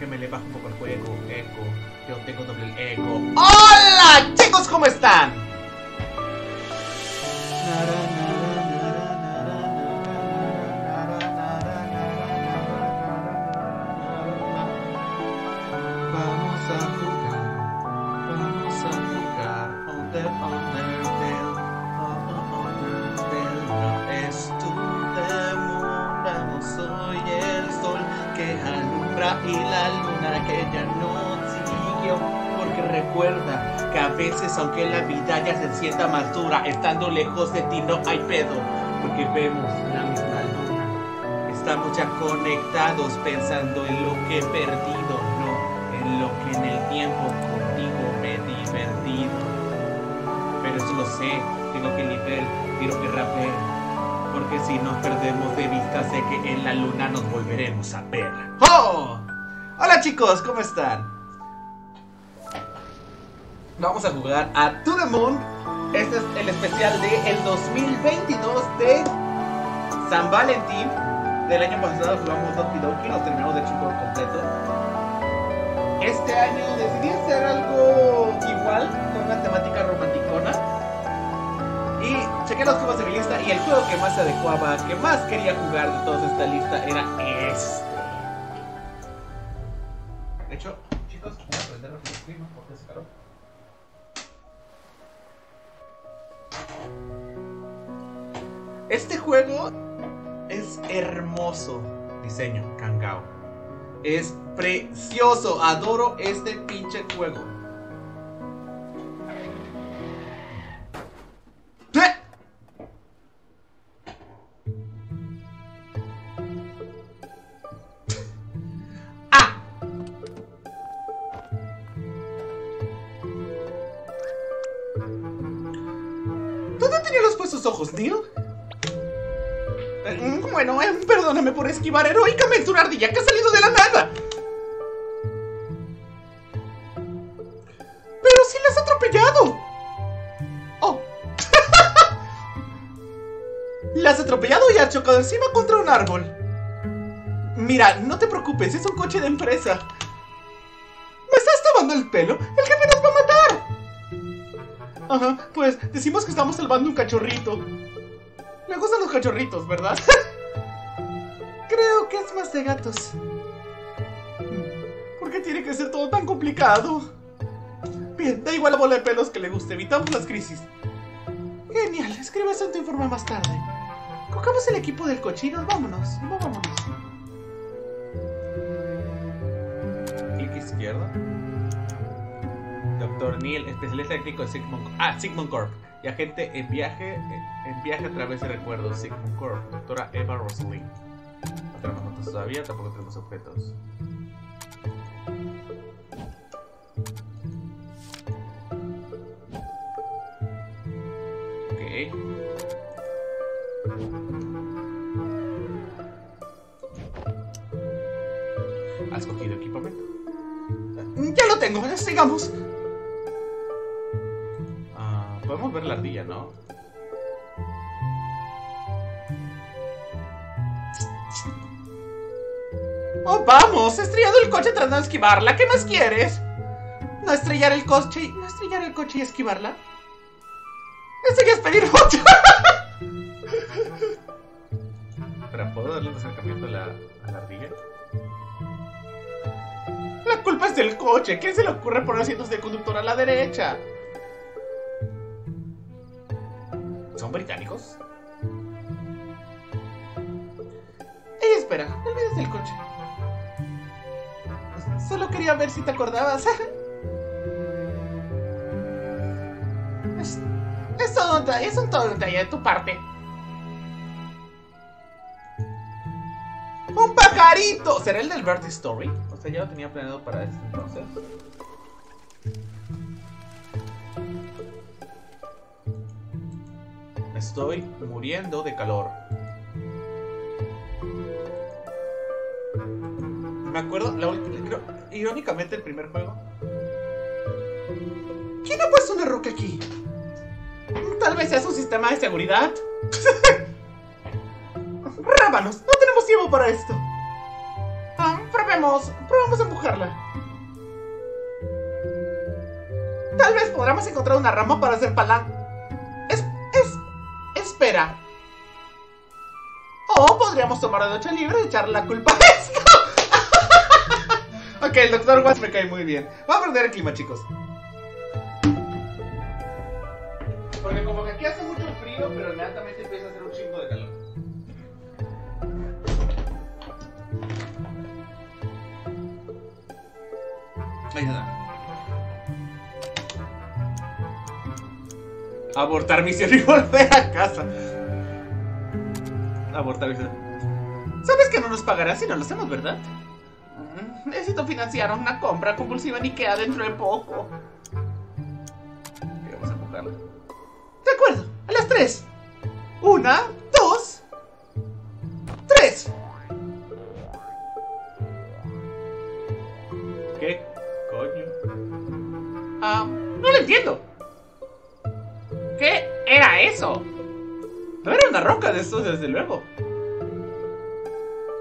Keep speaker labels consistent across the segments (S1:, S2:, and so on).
S1: Déjenme le bajo un poco el juego. Eco. Yo tengo doble eco. ¡Hola, chicos! ¿Cómo están? Sienta más dura, estando lejos de ti no hay pedo. Porque vemos la misma luna. Estamos ya conectados pensando en lo que he perdido, no en lo que en el tiempo contigo me he divertido. Pero eso lo sé, tengo que nivel, quiero que rapee. Porque si nos perdemos de vista, sé que en la luna nos volveremos a ver. ¡Oh! Hola chicos, ¿cómo están? Vamos a jugar a To The Moon. Este es el especial de el 2022 de San Valentín. Del año pasado jugamos Doki Doki, nos terminamos de hecho por completo. Este año decidí hacer algo igual, con una temática romanticona. Y chequé los juegos de mi lista y el juego que más se adecuaba, que más quería jugar de toda esta lista era este. Es precioso. Adoro este pinche juego. ¡Eh! ¡Ah! ¿Dónde tenía los puestos ojos, Neil? Eh, Bueno, eh, perdóname por esquivar heroicamente una ardilla que ha salido chocado encima contra un árbol. Mira, no te preocupes, es un coche de empresa. ¿Me estás tomando el pelo? El jefe nos va a matar. Ajá, pues decimos que estamos salvando un cachorrito. Me gustan los cachorritos, ¿verdad? Creo que es más de gatos. ¿Por qué tiene que ser todo tan complicado? Bien, da igual la bola de pelos que le guste, evitamos las crisis. Genial, escribe eso en tu informe más tarde. Cogamos el equipo del cochino, vámonos, vámonos. Clic izquierdo. Doctor Neil, especialista técnico de Sigmund, ah, Sigmund Corp. Y agente en viaje, en viaje a través de recuerdos, Sigmund Corp. Doctora Eva Rosling. No tenemos fotos todavía, tampoco tenemos objetos. Ok. Ya tengo, sigamos. Ah, podemos ver la ardilla, ¿no? ¡Oh, vamos! He estrellado el coche tratando de esquivarla. ¿Qué más quieres? ¿No estrellar el coche? ¿No estrellar el coche y esquivarla? Eso ya es pedir mucho. Espera, ¿puedo darle un acercamiento a la, a la ardilla? Culpa es del coche. ¿Quién se le ocurre poner asientos de conductor a la derecha? ¿Son británicos? Ey, espera, no olvides del coche. Solo quería ver si te acordabas. es, es todo un detalle, es un todo detalle de tu parte. ¡Un pajarito! ¿Será el del Bird Story? O sea, ya lo tenía planeado para este entonces. Estoy muriendo de calor. Me acuerdo, la creo, irónicamente el primer juego. ¿Quién ha puesto una roca aquí? Tal vez sea un sistema de seguridad. Rábanos, no tenemos tiempo para esto. Probemos a empujarla. Tal vez podamos encontrar una rama para hacer palanca. Es, es, espera. O podríamos tomar la noche libre y echarle la culpa a esto. ok, el doctor Watts me cae muy bien. Voy a perder el clima, chicos. Está. Abortar misión y volver a casa. Abortar misión. Sabes que no nos pagará si no lo hacemos, ¿verdad? Necesito financiar una compra compulsiva en Ikea dentro de poco. Vamos a empujarla. De acuerdo, a las tres. Una, dos, tres. Entiendo. ¿Qué era eso? No era una roca de estos, desde luego.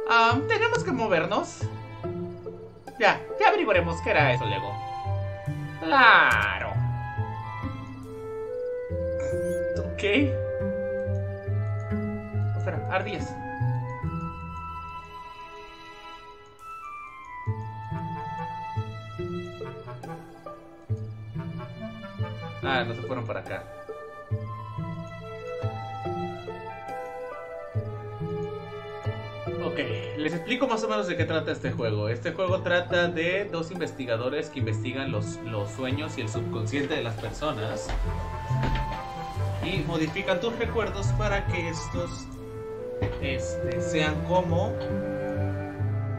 S1: Ah, tenemos que movernos. Ya, ya averiguaremos qué era eso, Lego. Claro. Ok. Espera, ardillas. Ah, no se fueron para acá. Ok, les explico más o menos de qué trata este juego. Este juego trata de dos investigadores que investigan los, los sueños y el subconsciente de las personas y modifican tus recuerdos para que estos este, sean como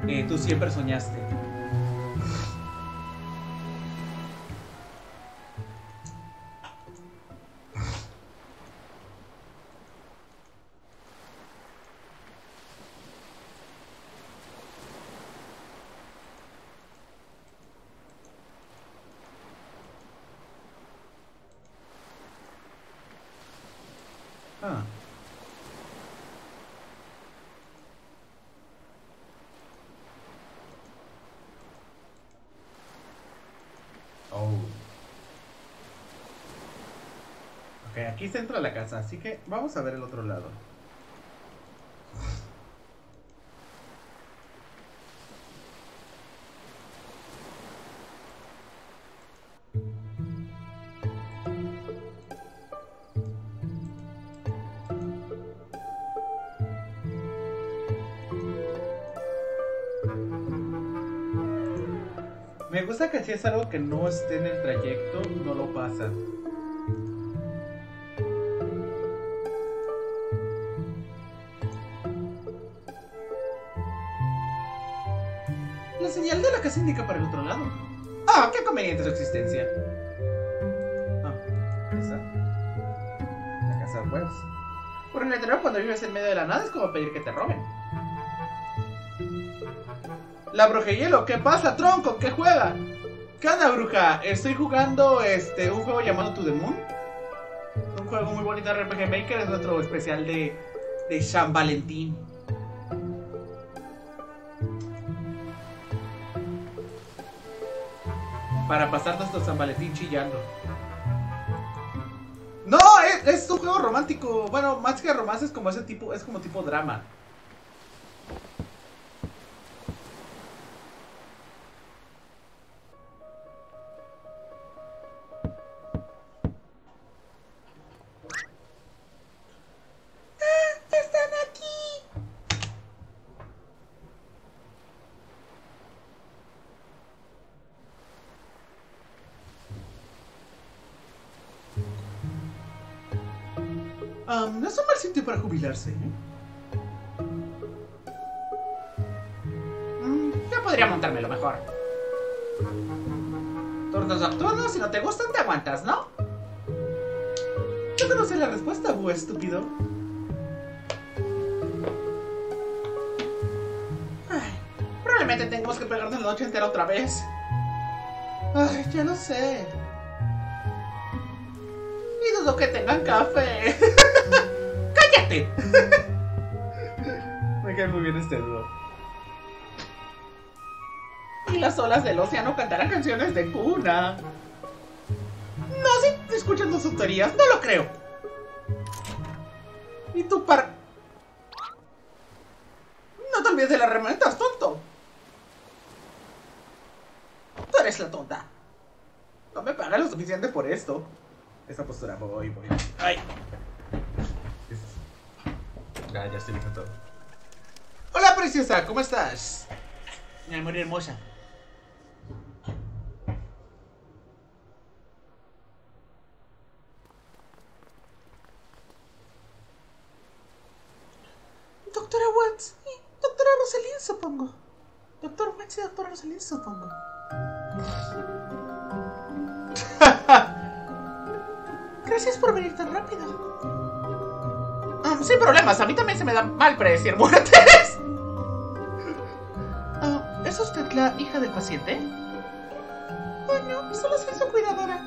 S1: eh, tú siempre soñaste. Aquí se entra la casa, así que vamos a ver el otro lado. Me gusta que si es algo que no esté en el trayecto, no lo pasa. De casa indica para el otro lado. Ah, qué conveniente su existencia. Ah, está. La casa Wells. Por el letrero, cuando vives en medio de la nada es como pedir que te roben. La bruja hielo, ¿qué pasa, tronco? ¿Qué juega? ¿Qué bruja? Estoy jugando este un juego llamado To The Moon. Un juego muy bonito de RPG Maker, es nuestro especial de, de San Valentín. Para pasar nuestro San Valentín chillando. No, es, es un juego romántico. Bueno, más que romance es como ese tipo, es como tipo drama. Jubilarse, ¿eh? Mm, yo podría montármelo mejor. Turnos nocturnos, si no te gustan, te aguantas, ¿no? Yo conocí la respuesta, bu estúpido. Ay, probablemente tengamos que pegarnos la noche entera otra vez. Ay, ya lo sé. Y dudo que tengan café. ¡Cállate! Me cae muy bien este dúo. las olas del océano cantarán canciones de cuna. No, si escuchando sus teorías, no lo creo. Y tú par... No te olvides de las herramientas, tonto. Tú eres la tonta. No me pagan lo suficiente por esto. Esa postura, voy, voy. Ay. Preciosa, ¿cómo estás? Mi amor hermosa. Doctora Watts y doctora Rosalind, supongo. Doctor Watts y doctora Rosalind, supongo. Gracias por venir tan rápido. Ah, sin problemas, a mí también se me da mal predecir muertes. ¿Es usted la hija del paciente? Oh, no, solo soy su cuidadora.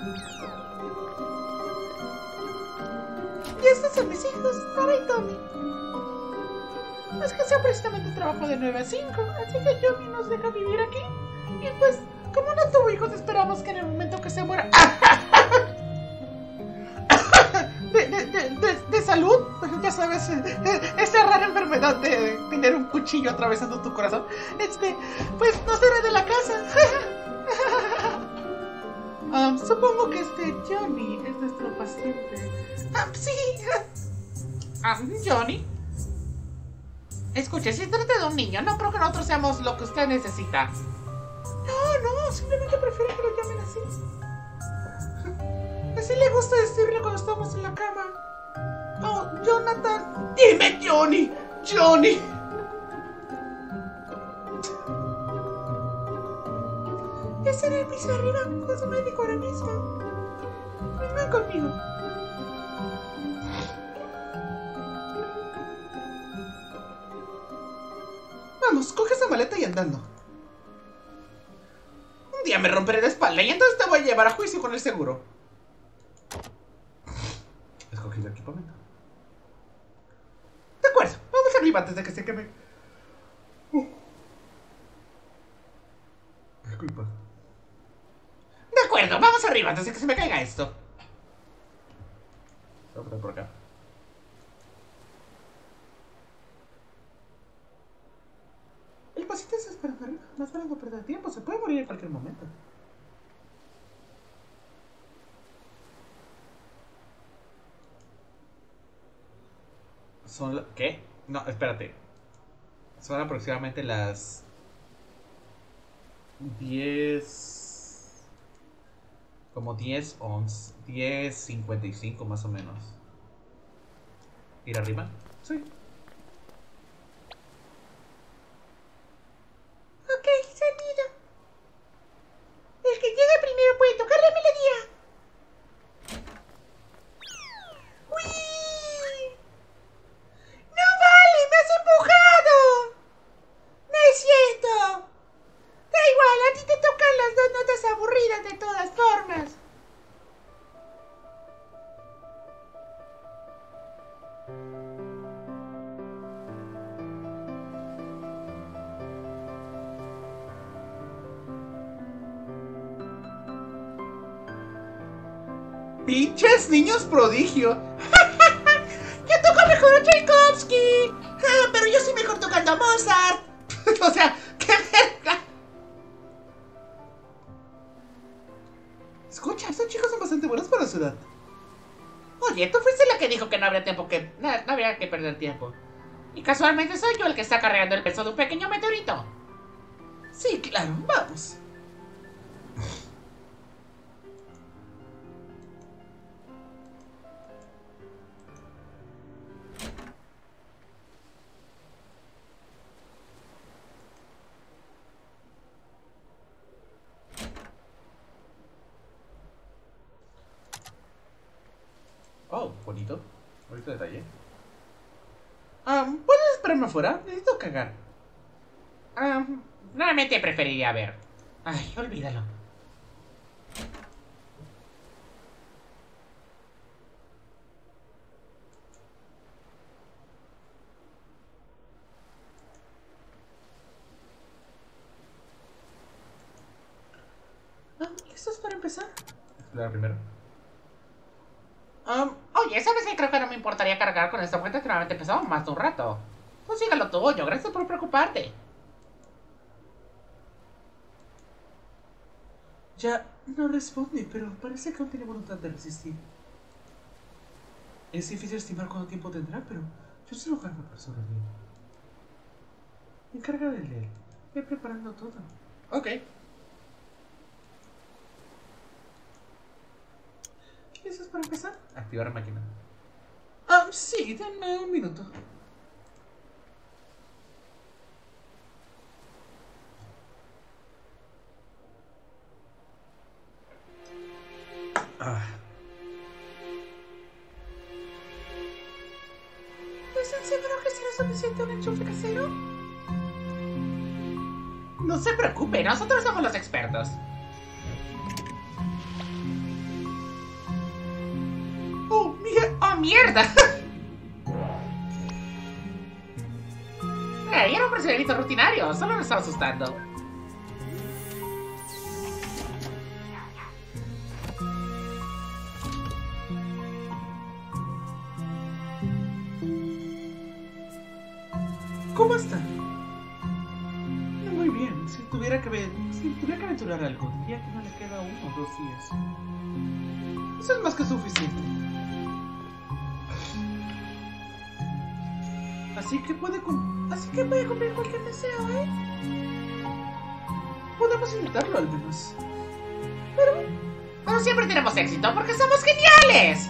S1: Y estos son mis hijos, Sara y Tommy. Es que sea precisamente trabajo de 9 a 5, así que Yomi nos deja vivir aquí. Y pues, como no tuvo hijos, esperamos que en el momento que se muera... salud, ya sabes, esa rara enfermedad de tener un cuchillo atravesando tu corazón. Este, pues no será de la casa. Um, supongo que este Johnny es nuestro paciente. Ah, sí. Ah, Johnny. Escuche, si trata de un niño, no creo que nosotros seamos lo que usted necesita. No, no, simplemente prefiero que lo llamen así. Así le gusta decirle cuando estamos en la cama. Jonathan. Dime, Johnny. Johnny. Ese en el piso de arriba con su médico ahora mismo. Vengan conmigo. Vamos, coge esa maleta y andando. Un día me romperé la espalda y entonces te voy a llevar a juicio con el seguro.
S2: Escogido equipamiento.
S1: De acuerdo, vamos arriba antes de que se queme.
S2: Disculpa.
S1: De acuerdo, vamos arriba antes de que se me caiga esto.
S2: Voy a poner por acá.
S1: El paciente esperando arriba. Más vale no perder tiempo. Se puede morir en cualquier momento.
S2: Son ¿Qué? No, espérate. Son aproximadamente las 10 como 10 11, 10 55 más o menos. ¿Ir arriba? Sí. Prodigio!
S1: ¡Yo toco mejor a Tchaikovsky! Ah, pero yo soy mejor tocando a Mozart. o sea, ¡qué verga!
S2: Escucha, estos chicos son bastante buenos para su edad.
S1: Oye, tú fuiste la que dijo que no habría tiempo que... No, no habría que perder tiempo. Y casualmente soy yo el que está cargando el peso de un pequeño meteorito.
S2: Detalle.
S1: Ah, ¿Puedes esperarme afuera? Necesito cagar.
S3: Ah, realmente preferiría ver.
S1: Ay, olvídalo. ¿Listos para empezar?
S4: Explorar primero.
S5: Um, oye, ¿sabes que creo que no me importaría cargar con esta fuente extremadamente pesada más de un rato? Pues sígalo tuyo, gracias por preocuparte.
S1: Ya no responde, pero parece que aún tiene voluntad de resistir. Es difícil estimar cuánto tiempo tendrá, pero yo solo cargo para sobrevivir. Encárgate de él. Ve preparando todo.
S4: Ok.
S1: ¿Listos para empezar?
S4: Activar máquina.
S1: Sí, denme un minuto.
S4: Ah.
S1: ¿Están seguros que será suficiente un enchufe casero?
S5: No se preocupe, nosotros somos los expertos.
S1: ¡Oh!
S5: ¡Oh, mierda! ¡Ey, era un procedimiento rutinario! Solo me estaba asustando.
S1: ¿Cómo está? Muy bien. Si tuviera que ver, si tuviera que aventurar algo, diría que no le queda uno o dos días. Eso es más que suficiente. Así que puede así que puede cumplir cualquier deseo, ¿eh? Podemos intentarlo al menos.
S5: Pero siempre tenemos éxito porque somos geniales.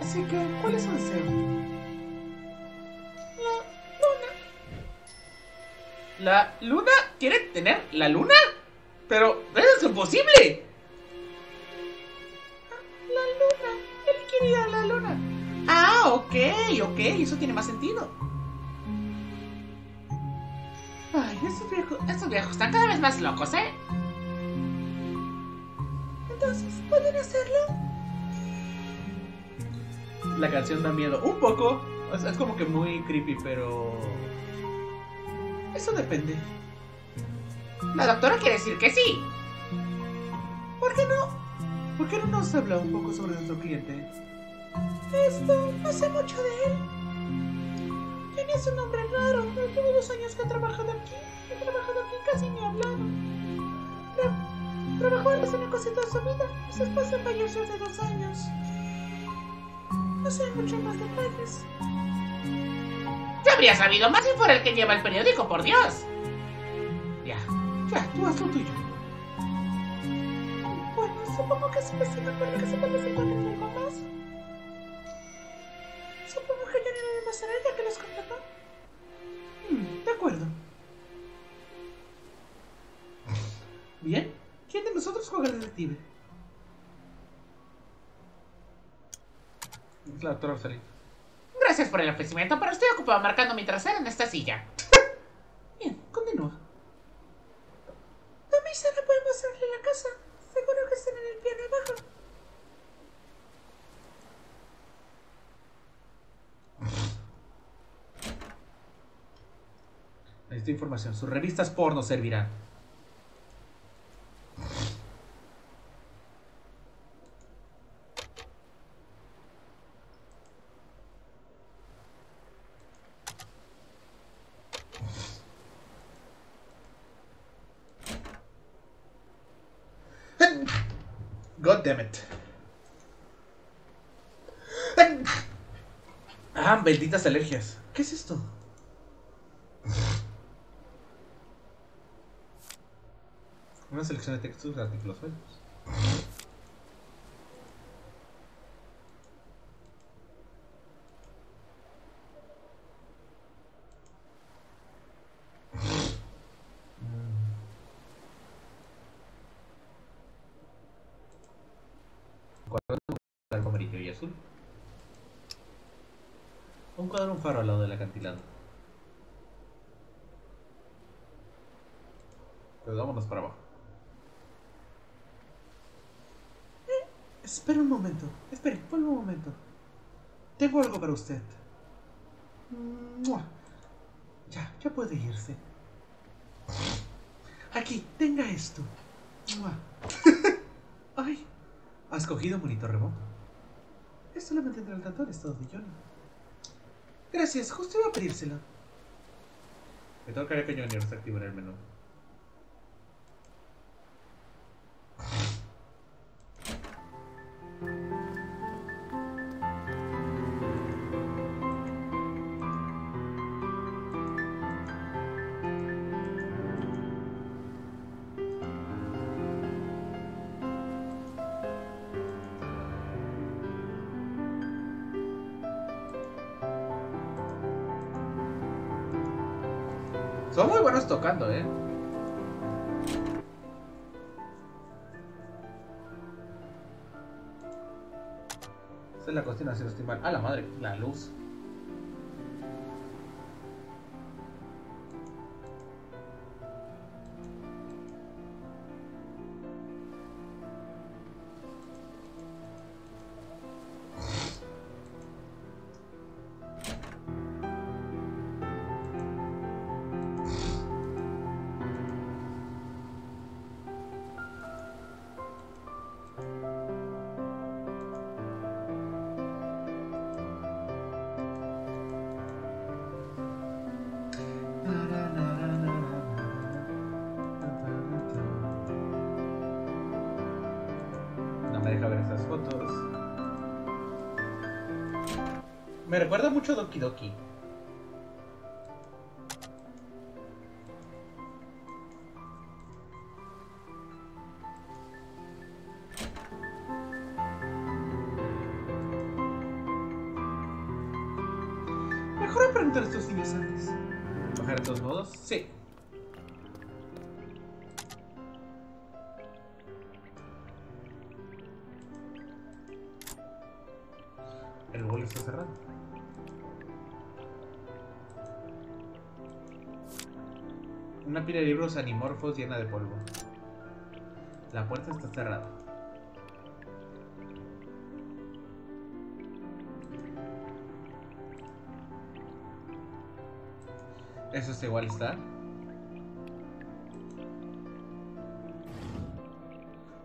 S1: Así que, ¿cuál es su deseo?
S5: ¿La luna? ¿Quiere tener la luna? Pero eso es imposible. Ok, eso tiene más sentido.
S1: Ay, ese viejo.
S5: Estos viejos están cada vez más locos, ¿eh?
S1: Entonces, ¿pueden hacerlo?
S4: La canción da miedo. Un poco. Es, es como que muy creepy, pero.
S1: Eso depende.
S5: La doctora quiere decir que sí.
S1: ¿Por qué no? ¿Por qué no nos habla un poco sobre nuestro cliente? Esto, no sé mucho de él. Tenía su nombre raro. Los dos años que ha trabajado aquí, he trabajado aquí casi ni ha hablado. Tra- trabajó en la casi toda su vida. Su esposa falleció hace dos años. No sé mucho más detalles.
S5: Yo habría sabido más si fuera el que lleva el periódico, por Dios.
S1: Ya, ya, tú haz lo tuyo. Bueno, supongo que es vecino por lo que se tal vez encuentren algo más. Supongo que ya no debe ser ella que los contrató. Hmm, de acuerdo. Bien, ¿quién de nosotros juega detective?
S4: Es la doctora Rosalí.
S5: Gracias por el ofrecimiento, pero estoy ocupado marcando mi trasero en esta silla.
S1: Bien, continúa. Tommy Sara pueden mostrarle la casa. Seguro que están en el piano abajo.
S4: Necesito información. Sus revistas porno servirán. God damn it. Ah, benditas alergias.
S1: ¿Qué es esto?
S4: Una selección de textos de artículos sueltos. Algo amarillo y azul. Un cuadro, un faro al lado del acantilado. Pues vámonos para abajo.
S1: Espera un momento. Espere, vuelve un momento. Tengo algo para usted. Mua. Ya, ya puede irse. Aquí, tenga esto. Ay, ¿has cogido un bonito remo? Esto lo mantendrá al tanto estado de Johnny. Gracias, justo iba a pedírselo.
S6: Me que Junior se active en el menú. Tocando, eh. Esa es la si no estoy mal. Ah, la madre, la luz. Deja ver esas fotos. Me recuerda mucho a Doki Doki. Animorfos llena de polvo. La puerta está cerrada. Eso está igual está.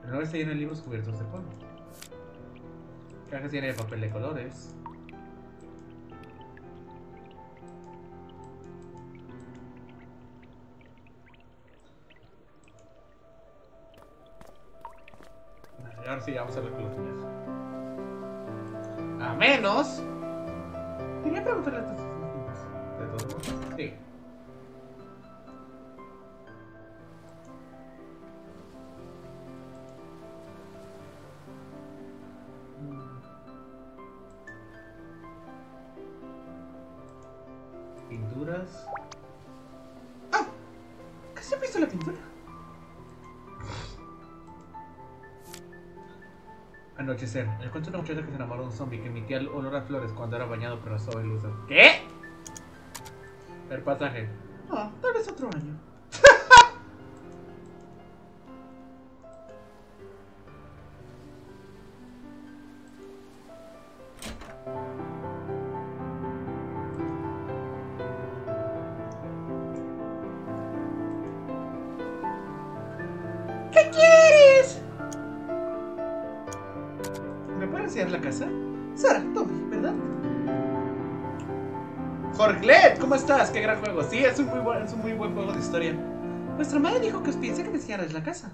S6: El no está lleno de libros cubiertos de polvo. Cajas llenas de papel de colores. Sí, vamos a los niños. A menos. Quería preguntarle a niños. De todos modos. Anochecer. El cuento de una muchacha que se enamoró de un zombie que emitía el olor a flores cuando era bañado por las luces. ¿Qué? El pasaje.
S1: Ah, tal vez otro año.
S6: Sí, es un muy buen, es un muy buen juego de historia.
S1: Nuestra madre dijo que os piense que enseñaras la casa.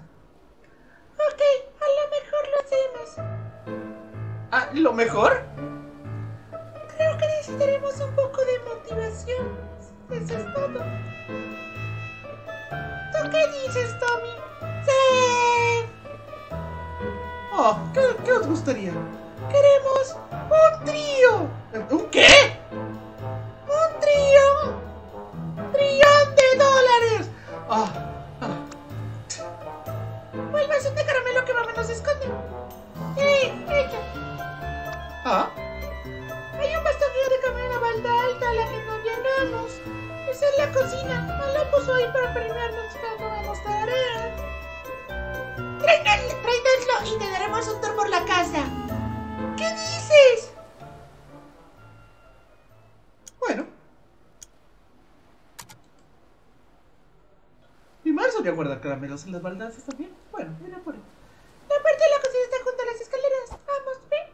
S1: Caramelos en las baldazas también. Bueno, mira por ahí.
S7: La puerta de la cocina está junto a las escaleras. Vamos, ven.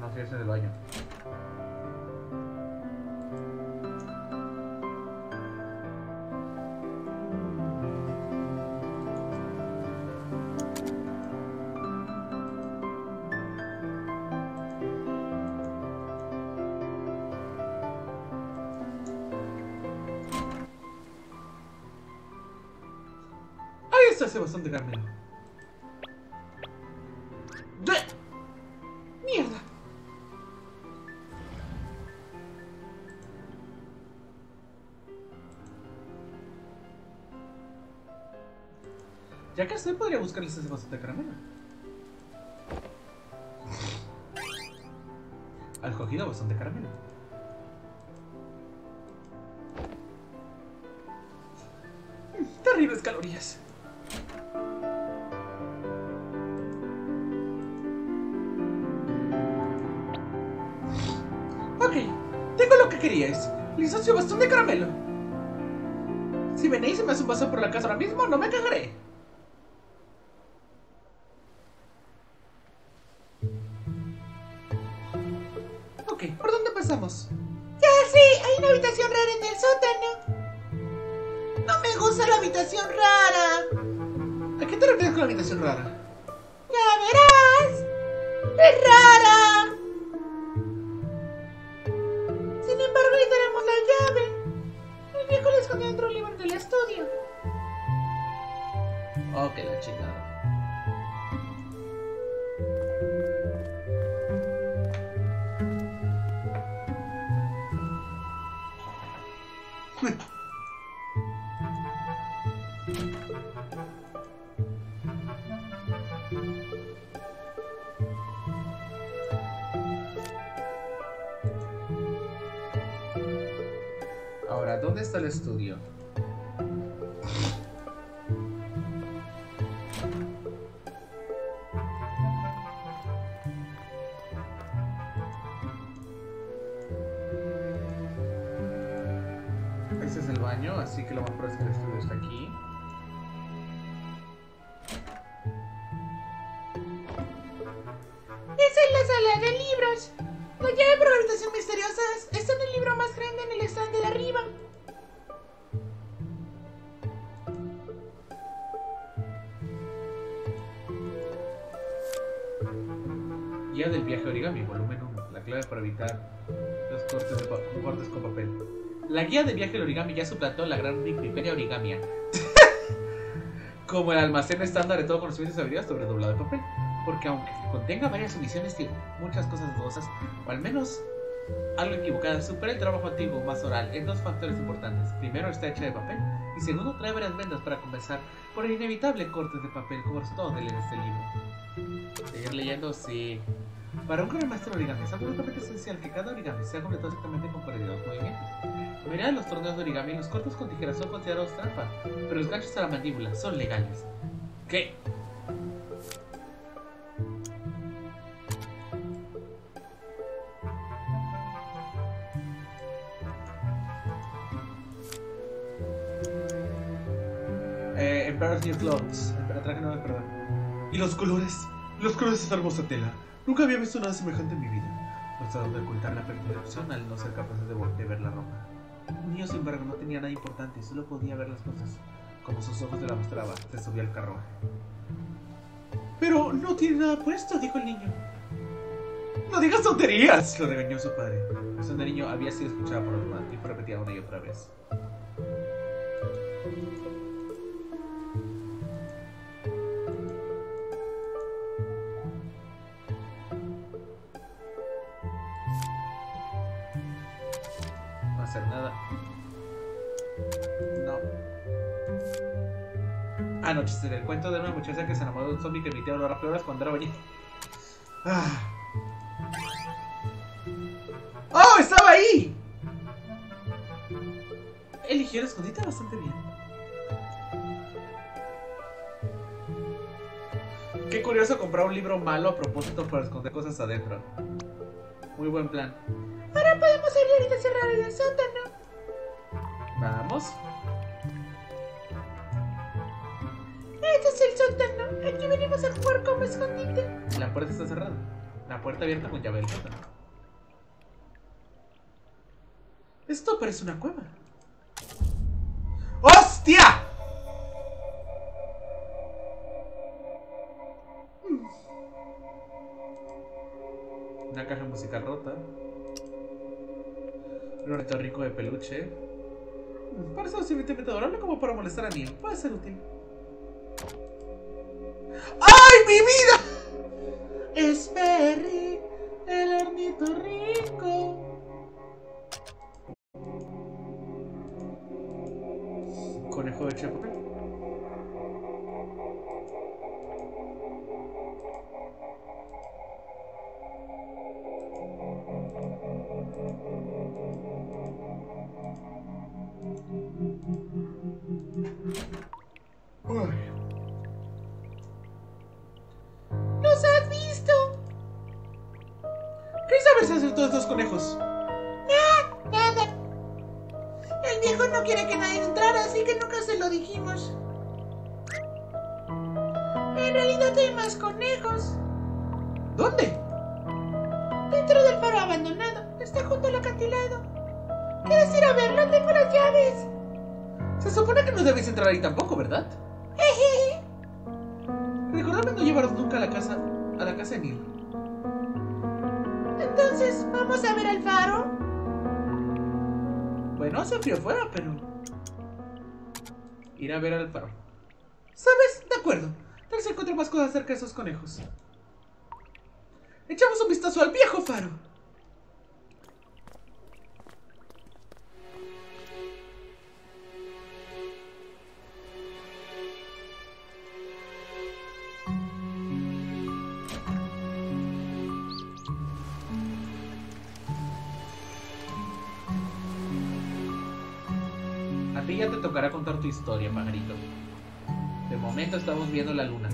S1: No sé, es en el baño. Ese bastón de. ¡Mierda! Ya que estoy, podría buscarles ese bastón de caramelo. Al cogido bastón de caramelo. Mm, Terribles calorías. Queríais. Bastón de caramelo. Si venís y me hace un por la casa ahora mismo, no me cagaré. Guía de viaje del origami ya suplantó la gran Wikipedia origamia. Como el almacén estándar de todo conocimiento y sabiduría sobre doblado de papel. Porque aunque contenga varias omisiones, tiene muchas cosas dudosas, o al menos algo equivocadas, supera el trabajo antiguo más oral en dos factores importantes. Primero, está hecha de papel, y segundo, trae varias vendas para compensar por el inevitable corte de papel, como resultado de leer este libro. Seguir leyendo, sí. Para un de origami es absolutamente esencial que cada origami sea completado exactamente con los movimientos. La mayoría de los torneos de origami, los cortes con tijeras son considerados trampa, pero los ganchos a la mandíbula son legales. ¿Qué? Eh, Emperor's New Clothes. Traje nuevo emperador. Y los colores. Los colores de esta hermosa tela. Nunca había visto nada semejante en mi vida. No trataron de ocultar la percepción al no ser capaces de, vol- de ver la ropa. Niño, sin embargo, no tenía nada importante solo podía ver las cosas como sus ojos le la mostraba. Se subió al carruaje. Pero no tiene nada puesto, dijo el niño. No digas tonterías, lo regañó su padre. La voz del niño había sido escuchada por demás y fue repetida una y otra vez. Muchacha que se enamoró de un zombie que emitía olor a flores cuando era bañista. Ah. ¡Oh! ¡Estaba ahí! Eligió el escondite bastante bien. Qué curioso comprar un libro malo a propósito para esconder cosas adentro. Muy buen plan.
S7: Ahora podemos salir y cerrar el sótano.
S1: Vamos.
S7: El sótano. Aquí venimos a jugar como escondite.
S1: La puerta está cerrada. La puerta abierta con llave del sótano. Esto parece una cueva. ¡Hostia! Una caja musical rota. Un ornitorrinco de peluche. Parece lo suficientemente adorable como para molestar a Neil. Puede ser útil. ¡Ay, mi vida! Es Perry, el ornitorrinco. Conejo de Chepo. Conejos?
S7: Nada. El viejo no quiere que nadie entrara, así que nunca se lo dijimos. En realidad hay más conejos.
S1: ¿Dónde?
S7: Dentro del faro abandonado. Está junto al acantilado. ¿Quieres ir a verlo? Tengo las llaves.
S1: Se supone que no debes entrar ahí tampoco, ¿verdad?
S7: Jejeje.
S1: Recordadme no llevaros nunca a la casa, a la casa de Neil.
S7: Entonces, ¿vamos a ver al faro?
S1: Bueno, hace frío fuera, pero... Ir a ver al faro. ¿Sabes? De acuerdo. Tal vez encuentre más cosas acerca de esos conejos. Echamos un vistazo al viejo faro. A te tocará contar tu historia, pajarito. De momento estamos viendo la luna.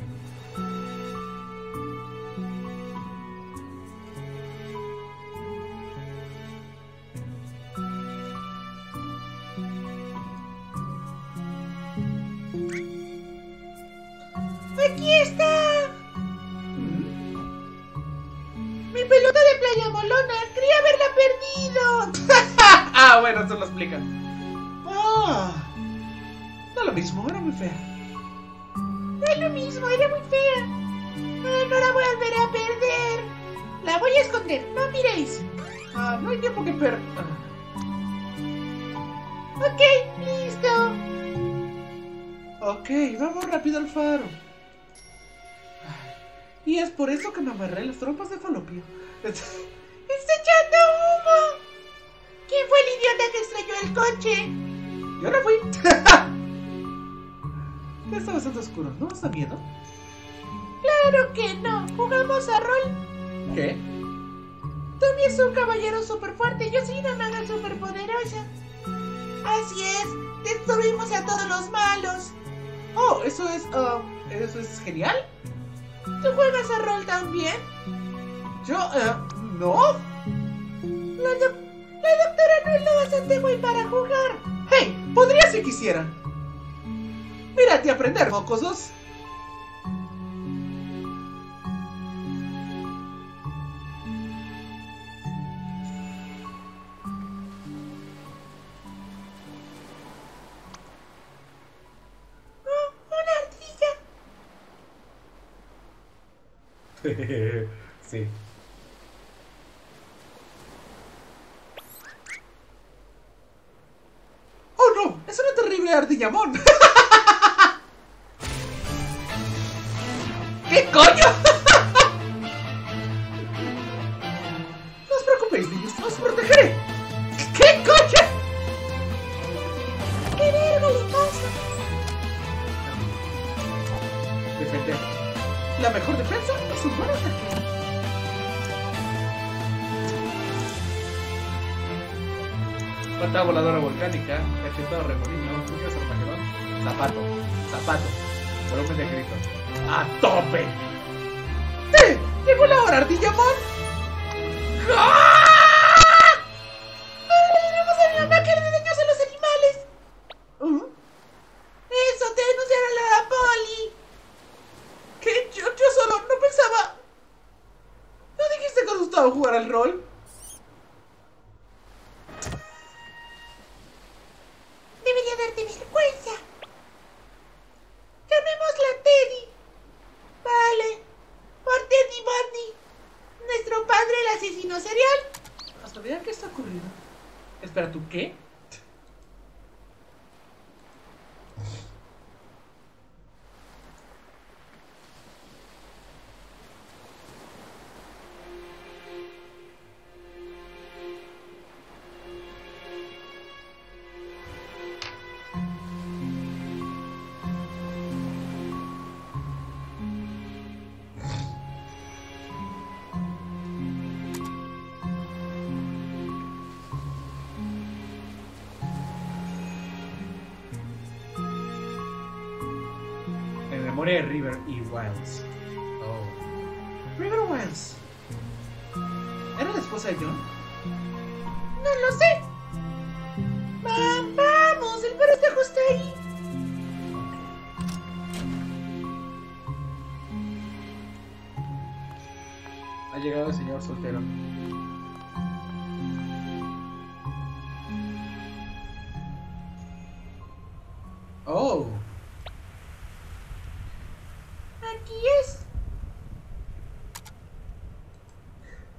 S1: Me amarré las trompas de falopio.
S7: ¡Está echando humo! ¿Quién fue el idiota que estrelló el coche?
S1: Yo no fui. ya está bastante oscuro, ¿no? ¿Está miedo?
S7: Claro que no. ¿Jugamos a rol?
S1: ¿Qué?
S7: Tommy es un caballero súper fuerte. Yo soy una maga súper poderosa. Así es. Destruimos a todos los malos.
S1: Oh, eso es... ah, eso es genial.
S7: ¿Tú juegas a rol también?
S1: Yo... eh, no.
S7: La, doc- la doctora no es lo bastante guay para jugar.
S1: Hey, podría si quisiera. Mírate a aprender, mocosos. Sí. ¡Oh no! ¡Es una terrible ardillamón! ¿Qué coño? no os preocupéis, niños, os protegeré. ¿Qué coño?
S7: ¿Qué verga le pasa?
S1: Defender. La mejor defensa Patada voladora volcánica, cachetado remolino, puños armagedón, zapato, zapato, volumen de grito. ¡A tope! ¡Eh! ¡Llegó la hora, ardillamón! ¡Ah! De River y Wiles. Oh. River Wiles. ¿Era la esposa de John?
S7: No lo sé. Va- vamos, el perro está justo ahí.
S1: Ha llegado el señor soltero.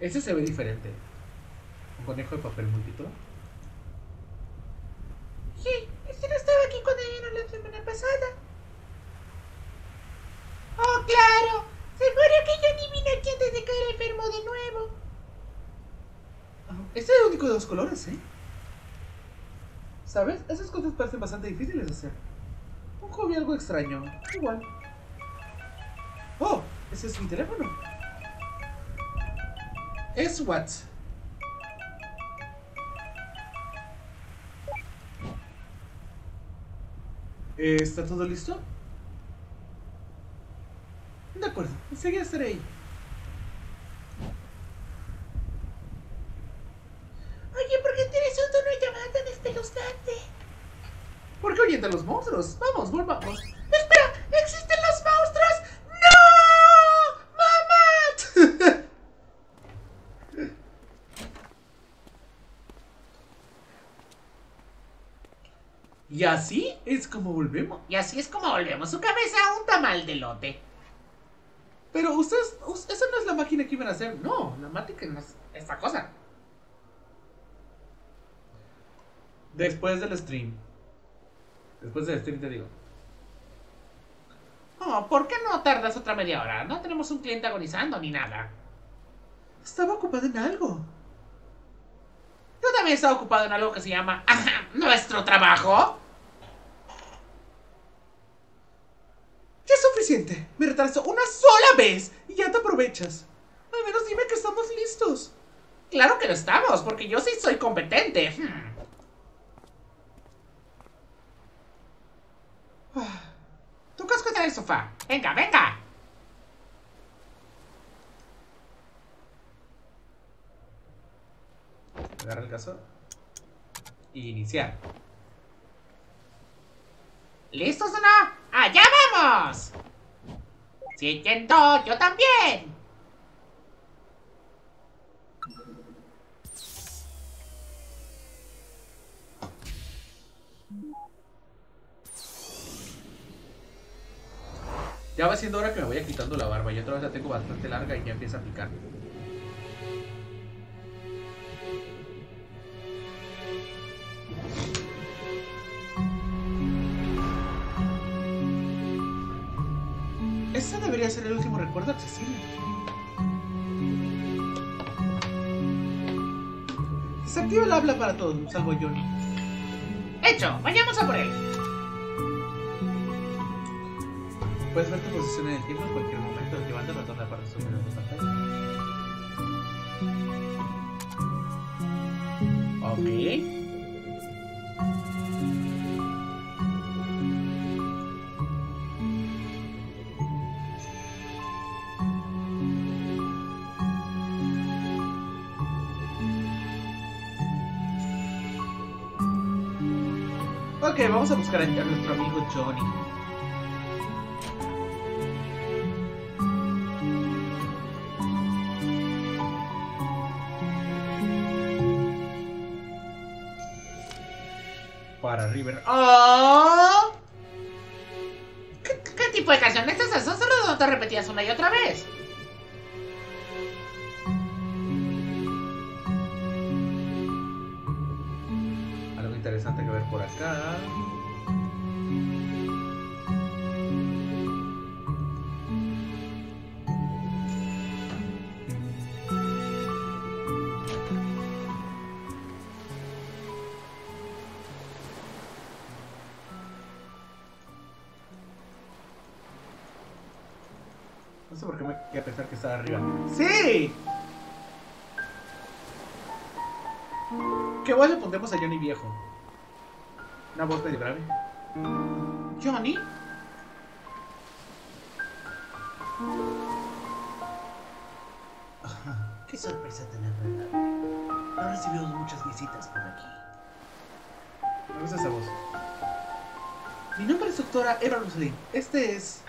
S1: Ese se ve diferente. Un conejo de papel múltiplo.
S7: Sí, este no estaba aquí cuando vinieron la semana pasada. Oh, claro. Seguro que Johnny vino aquí antes de caer enfermo de nuevo.
S1: Este es el único de dos colores, ¿eh? ¿Sabes? Esas cosas parecen bastante difíciles de hacer. Un hobby algo extraño. Igual. Oh, ese es mi teléfono. What? Eh, ¿Está todo listo? De acuerdo, enseguida estaré ahí.
S7: Oye, ¿por qué tienes un tono de llamada tan espeluznante?
S1: ¿Por qué ahuyentan los monstruos? Vamos, volvamos.
S7: ¡Espera! ¿Existen los monstruos? ¡No! ¡Mamá!
S1: Y así es como volvemos.
S8: Y así es como volvemos su cabeza un tamal de lote.
S1: Pero ustedes, us- esa no es la máquina que iban a hacer. No,
S8: la no es esta cosa.
S1: después del stream. Después del stream te digo.
S8: Oh, ¿por qué no tardas otra media hora? No tenemos un cliente agonizando ni nada.
S1: Estaba ocupado en algo.
S8: Yo también estaba ocupado en algo que se llama nuestro trabajo.
S1: Ya es una sola vez y ya te aprovechas. Al menos dime que estamos listos.
S8: Claro que lo estamos, porque yo sí soy competente. Hmm. Tu casco está en el sofá. Venga, venga.
S1: Agarra el caso. Y iniciar.
S8: ¿Listos o no? ¡Allá vamos! Siguiendo, yo también.
S1: Ya va siendo hora que me vaya quitando la barba. Yo otra vez la tengo bastante larga y ya empieza a picar. Recuerdo accesible. Desactiva el habla para todos, salvo Johnny.
S8: Hecho, vayamos a por él.
S1: Puedes ver tu posición en el tiempo en cualquier momento, llevando el ratón a la parte superior de tu pantalla.
S8: Ok.
S1: Vamos a buscar a a nuestro amigo Johnny. para River. ¡Oh!
S8: ¿Qué, qué tipo de canción es esa? Solo no te repetías una y otra vez.
S1: A Johnny viejo? Una voz medio grave.
S8: ¿Johnny?
S9: Qué sorpresa tener agradable. No recibimos muchas visitas por aquí.
S1: Me gusta esa voz. Mi nombre es doctora Eva Roslin. Este es.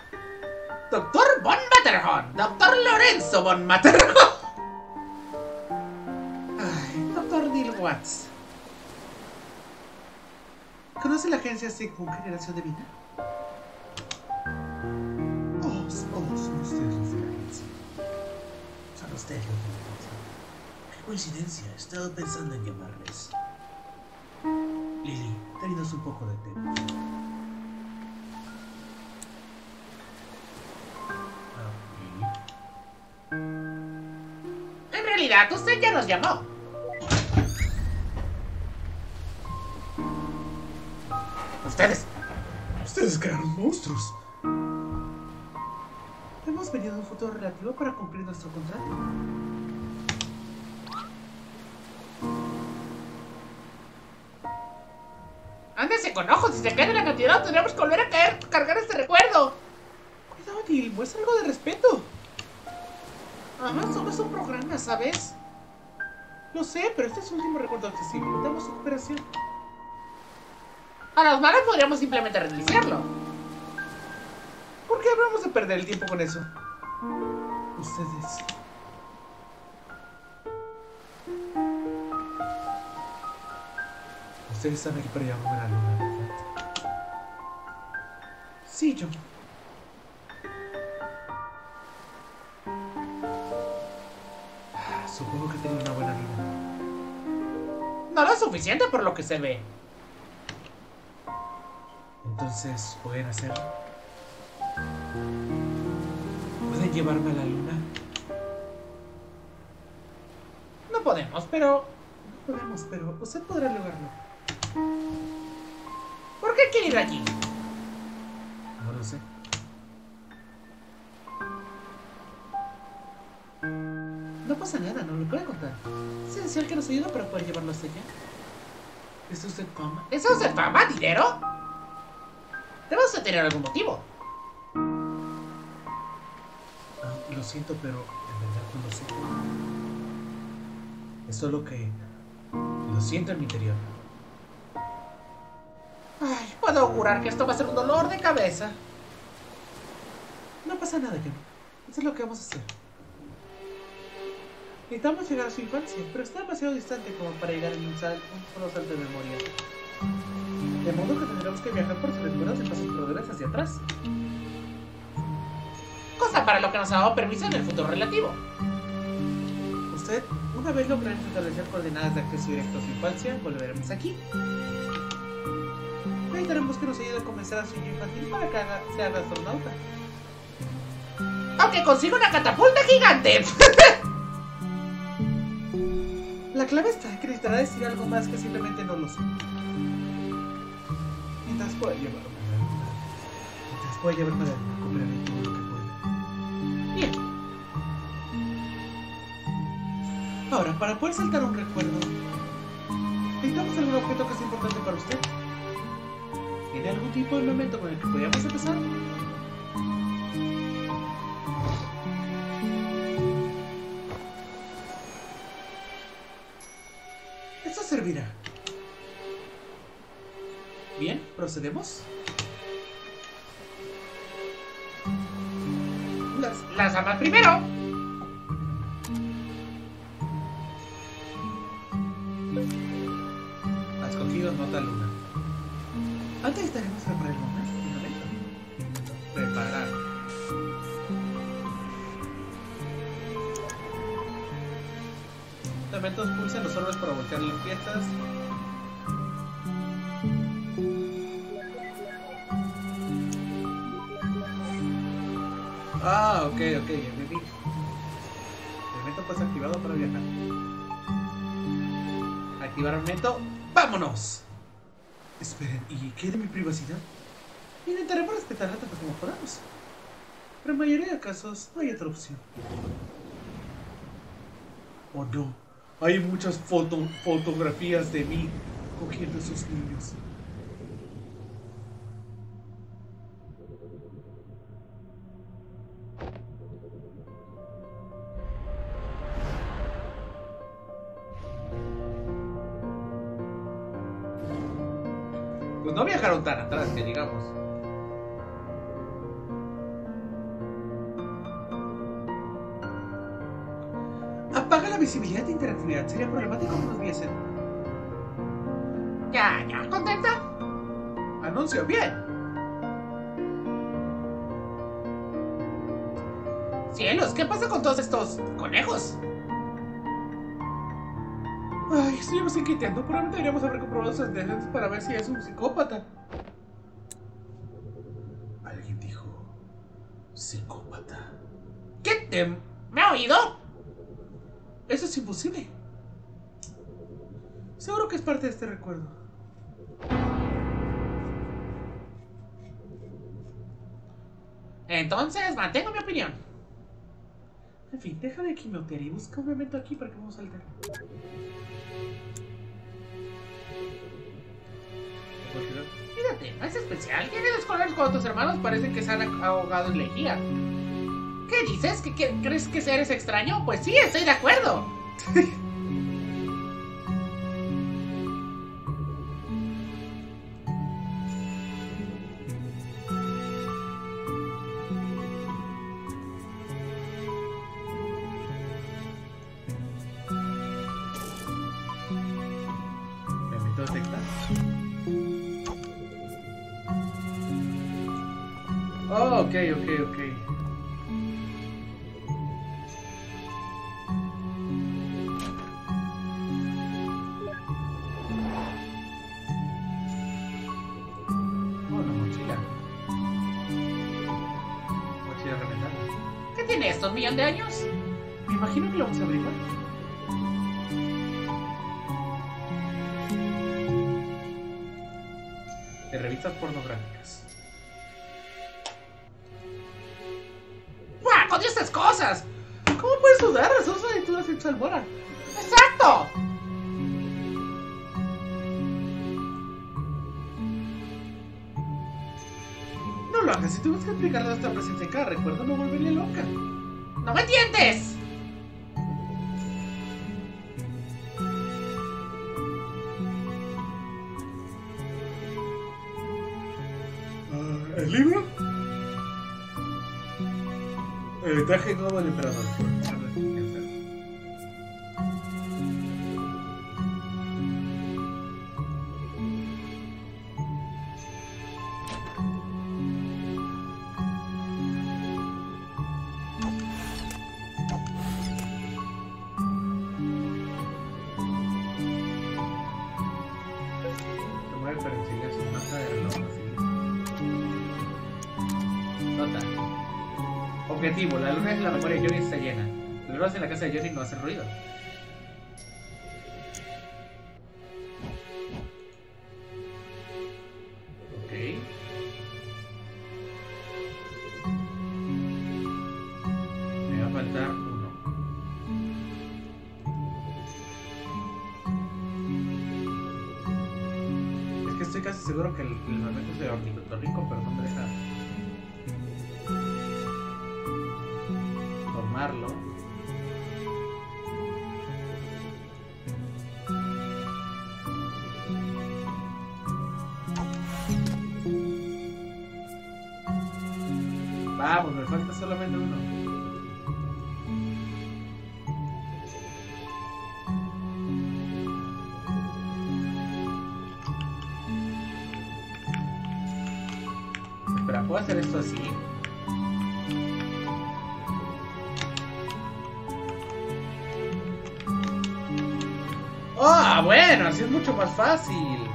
S8: Doctor Von Matterhorn. Doctor Lorenzo Von Matterhorn.
S1: Ay, doctor Neil Watts. ¿Conoce la agencia Sigmund Generación de Vida?
S9: Oh, oh, son ustedes los de la agencia. Son ustedes los de la agencia. Qué coincidencia, he estado pensando en llamarles. Lily, tráenos un poco de té. Ah,
S8: En realidad, usted ya nos llamó.
S1: Ustedes. Ustedes crearon monstruos. Hemos venido a un futuro relativo para cumplir nuestro contrato.
S8: Ándese con ojos, si se cae en la cantidad, tendríamos que volver a caer, cargar este recuerdo.
S1: Cuidado, Neil, muestra algo de respeto.
S8: Ajá, solo es un programa, ¿sabes?
S1: Lo sé, pero este es su último recuerdo accesible. Damos su cooperación.
S8: A las malas podríamos simplemente reiniciarlo.
S1: ¿Por qué hablamos de perder el tiempo con eso? Ustedes. Ustedes saben que para allá la luna. Sí, yo. Ah, Supongo que tengo una buena vida.
S8: No lo suficiente por lo que se ve.
S1: Entonces, ¿pueden hacerlo? ¿Pueden llevarme a la luna?
S8: No podemos, pero...
S1: No podemos, pero usted podrá lograrlo.
S8: ¿Por qué quiere ir allí?
S1: No lo sé. No pasa nada, no lo puede contar. Es esencial que nos ayude para poder llevarlo hasta allá. ¿Es usted coma?
S8: ¿Eso se fama? ¿Dinero? Debemos de tener algún motivo.
S1: Ah, lo siento, pero en verdad no lo sé. Es solo que lo siento en mi interior.
S8: Ay, puedo augurar que esto va a ser un dolor de cabeza.
S1: No pasa nada, John. Eso es lo que vamos a hacer. Necesitamos llegar a su infancia, pero está demasiado distante como para llegar en un, sal- un solo salto de memoria. De modo que tendremos que viajar por sus en pasos progresos hacia atrás.
S8: Cosa para lo que nos ha dado permiso en el futuro relativo.
S1: Usted, una vez lograremos establecer coordenadas de acceso directo a su infancia, volveremos aquí. Necesitaremos que nos ayude a comenzar a su sueño infantil para que haga, se haga astronauta.
S8: Aunque consiga una catapulta gigante.
S1: La clave está que necesitará decir algo más que simplemente no lo sé. Pueda luna. Mientras pueda llevarme la comeré todo lo que pueda.
S8: Bien.
S1: Ahora, para poder saltar un recuerdo, necesitamos algún objeto que sea importante para usted. ¿Tiene algún tipo de momento con el que podríamos empezar? Procedemos.
S8: Las, las amas primero.
S10: Ok, ya entendí. Elemento pues activado para viajar. Activar elemento. ¡Vámonos!
S8: Esperen, ¿y qué de mi privacidad?
S10: Intentaremos respetarla tanto como podamos.
S8: Pero en mayoría de casos no hay otra opción. Oh no, hay muchas foto fotografías de mí cogiendo a esos niños. Sería problemático que nos viesen.
S1: Ya, ya, ¿contenta?
S10: Anuncio, bien.
S1: Cielos, ¿qué pasa con todos estos conejos?
S8: Ay, estoy más inquietando. Probablemente deberíamos haber comprobado sus antecedentes para ver si es un psicópata. Alguien dijo psicópata.
S1: ¿Qué te... ¿Me ha oído?
S8: Eso es imposible. Seguro que es parte de este recuerdo.
S1: Entonces, mantengo mi opinión.
S8: En fin, deja de quimiotear y busca un momento aquí para que vamos a saltar.
S1: Fíjate, no es especial. Tiene dos colores cuando tus hermanos parecen que se han ahogado en lejía. ¿Qué dices? ¿Que, que- crees que eres extraño? Pues sí, estoy de acuerdo.
S8: cada recuerdo, me volvería loca.
S1: ¡No me entiendes!
S10: De Johnny no hacen ruido. Solamente uno.
S1: ¿Puedo hacer esto así? Ah, bueno, así es mucho más fácil.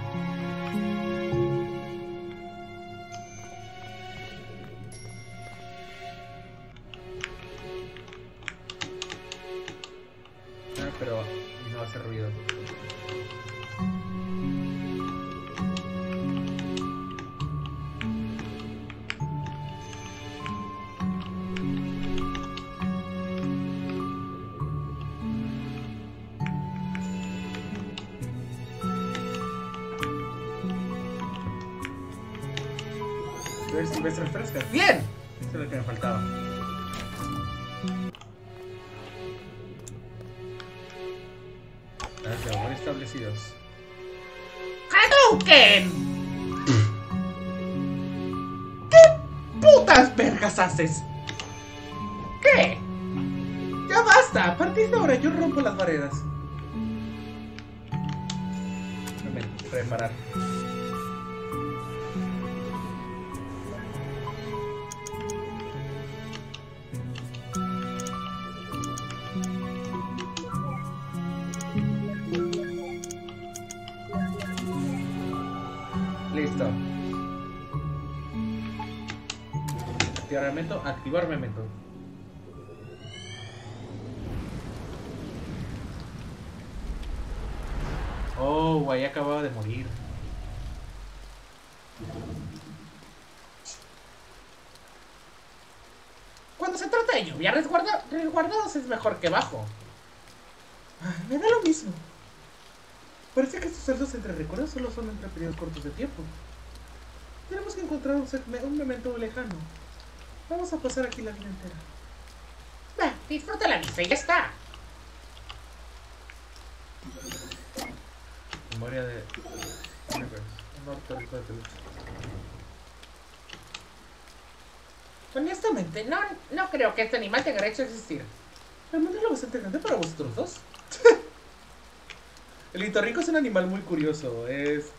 S8: Putas que bajo.
S1: Me da lo mismo. Parece que estos saltos entre recuerdos solo son entre periodos cortos de tiempo. Tenemos que encontrar un, un momento lejano. Vamos a pasar aquí la vida entera.
S8: Va, disfruta la misa y ya está.
S1: Memoria de.
S8: Honestamente, no, no creo que este animal tenga derecho a existir.
S1: El mundo es lo bastante grande para vosotros dos. el litorrico es un animal muy curioso. Es.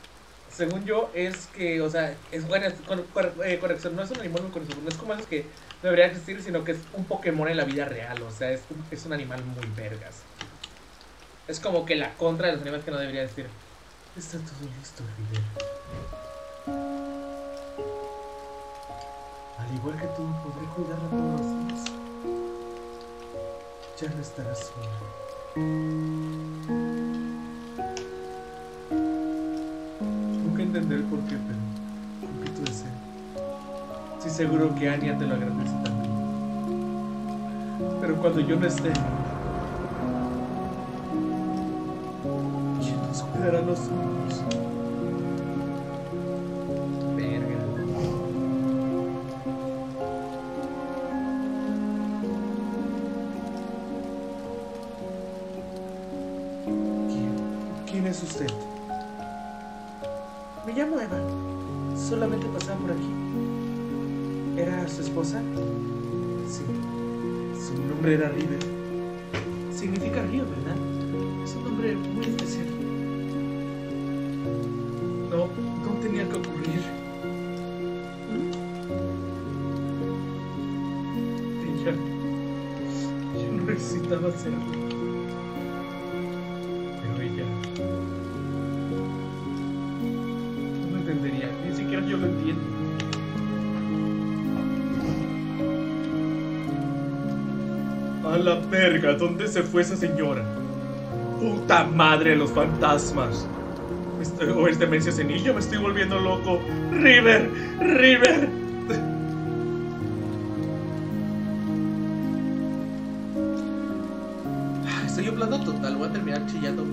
S1: Según yo, es que, o sea, es buena. Cor- eh, corrección, no es un animal muy curioso. No es como esos que no debería existir, sino que es un Pokémon en la vida real. O sea, es un, es un animal muy vergas. Es como que la contra de los animales que no debería existir. Está todo listo, River. Al igual que tú, podré cuidarla todos los días. Ya no estarás sola. Nunca entenderé por qué, pero con que tu deseo. Sí, seguro que Anya te lo agradece también. Pero cuando yo no esté, ¿quién nos cuidará a nosotros? ¿Era su esposa? Sí. Su nombre era River. Significa río, ¿verdad? Es un nombre muy especial. No, no tenía que ocurrir. Ella. Yo no necesitaba hacerlo. La verga, ¿dónde se fue esa señora? Puta madre los fantasmas. Estoy- o es demencia senil, yo me estoy volviendo loco. River, River. Ah, Estoy hablando total, voy a terminar chillando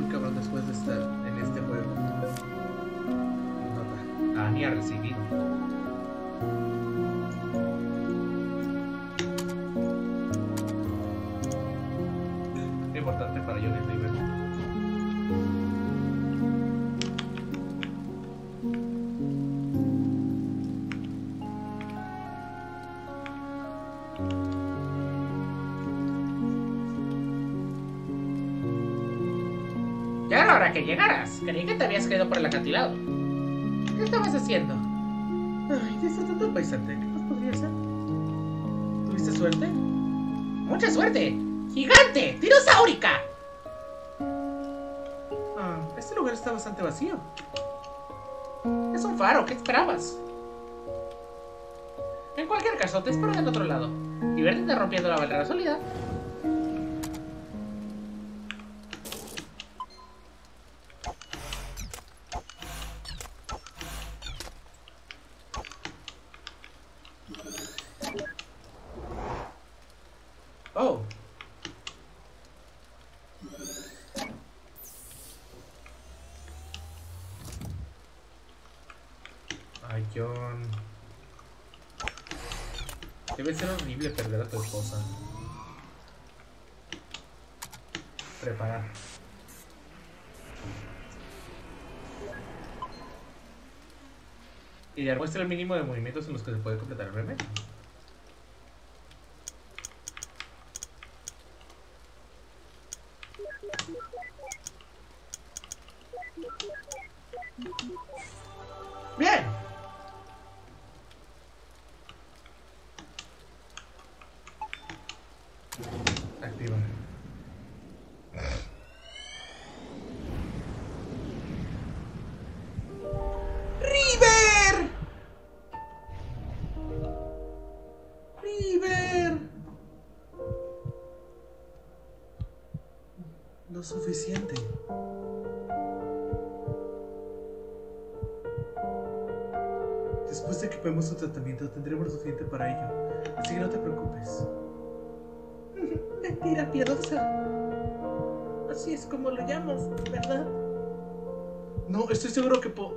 S8: que llegaras. Creí que te habías caído por el acantilado. ¿Qué estabas haciendo?
S1: Ay, disfrutando el paisaje. ¿Qué podría ser. ¿Tuviste suerte?
S8: ¡Mucha suerte! ¡Gigante! ¡Dinosaurica!
S1: Ah, este lugar está bastante vacío.
S8: Es un faro, ¿qué esperabas? En cualquier caso, te espero del otro lado. Diviértete rompiendo la barrera sólida.
S1: Oh. Ay, John. Debe ser horrible perder a tu esposa. Preparar. Y demuestra el mínimo de movimientos en los que se puede completar el remedio. Suficiente. Después de que veamos su tratamiento, tendremos lo suficiente para ello. Así que no te preocupes.
S7: Mentira piadosa. Así es como lo llamas, ¿verdad?
S1: No, estoy seguro que po...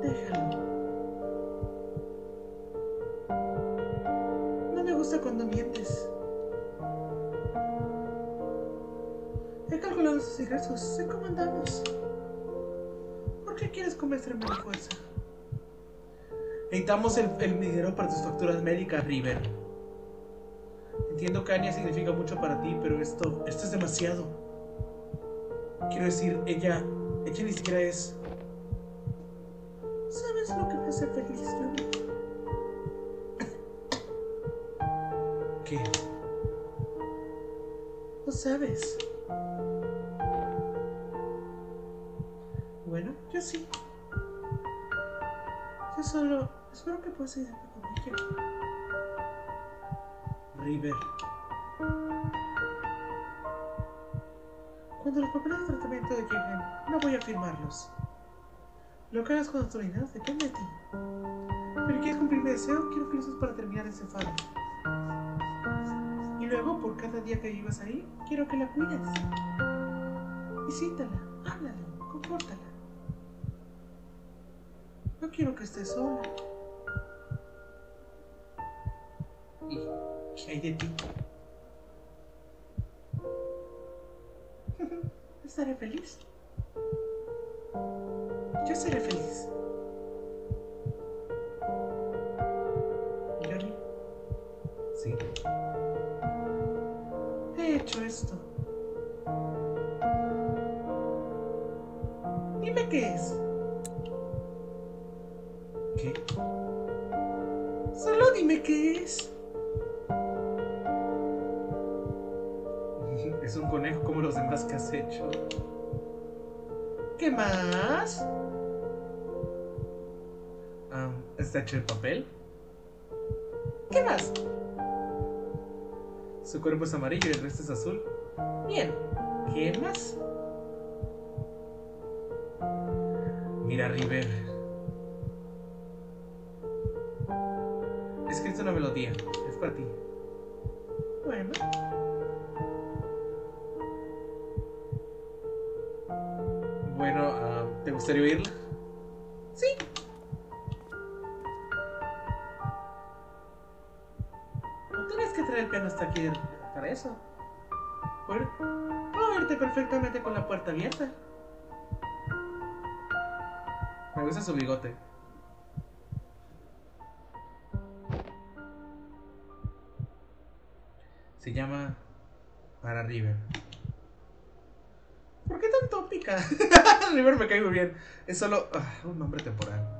S7: Déjalo. He calculado sus ingresos. Andamos. ¿Por qué quieres convencerme a fuerza?
S1: Necesitamos el, el dinero para tus facturas médicas, River. Entiendo que Anya significa mucho para ti, pero esto, esto es demasiado. Quiero decir, ella, ella ni siquiera es.
S7: ¿Sabes lo que me hace feliz, Ruby?
S1: ¿Qué?
S7: Lo sabes. Yo sí. Yo solo espero que puedas ayudarme con ello.
S1: River.
S7: Cuando los papeles de tratamiento lleguen, no voy a firmarlos. Lo que hagas tu dinero depende de ti. Pero quieres cumplir mi deseo, quiero felices para terminar ese faro. Y luego, por cada día que vivas ahí, quiero que la cuides. Visítala, háblale, compórtala. No quiero que estés sola.
S1: ¿Y qué hay de ti?
S7: Estaré feliz. Yo seré feliz.
S1: ¿Está hecho de papel?
S7: ¿Qué más?
S1: Su cuerpo es amarillo y el resto es azul.
S7: Bien. ¿Qué más?
S1: Mira, River. Escrito una melodía. Es para ti.
S7: Bueno.
S1: Bueno, ah, ¿te gustaría oírla?
S7: Para eso. Puedo oírte perfectamente con la puerta abierta.
S1: Me gusta su bigote. Se llama Para River.
S7: ¿Por qué tan tópica?
S1: River me cae muy bien. Es solo ah, un nombre temporal.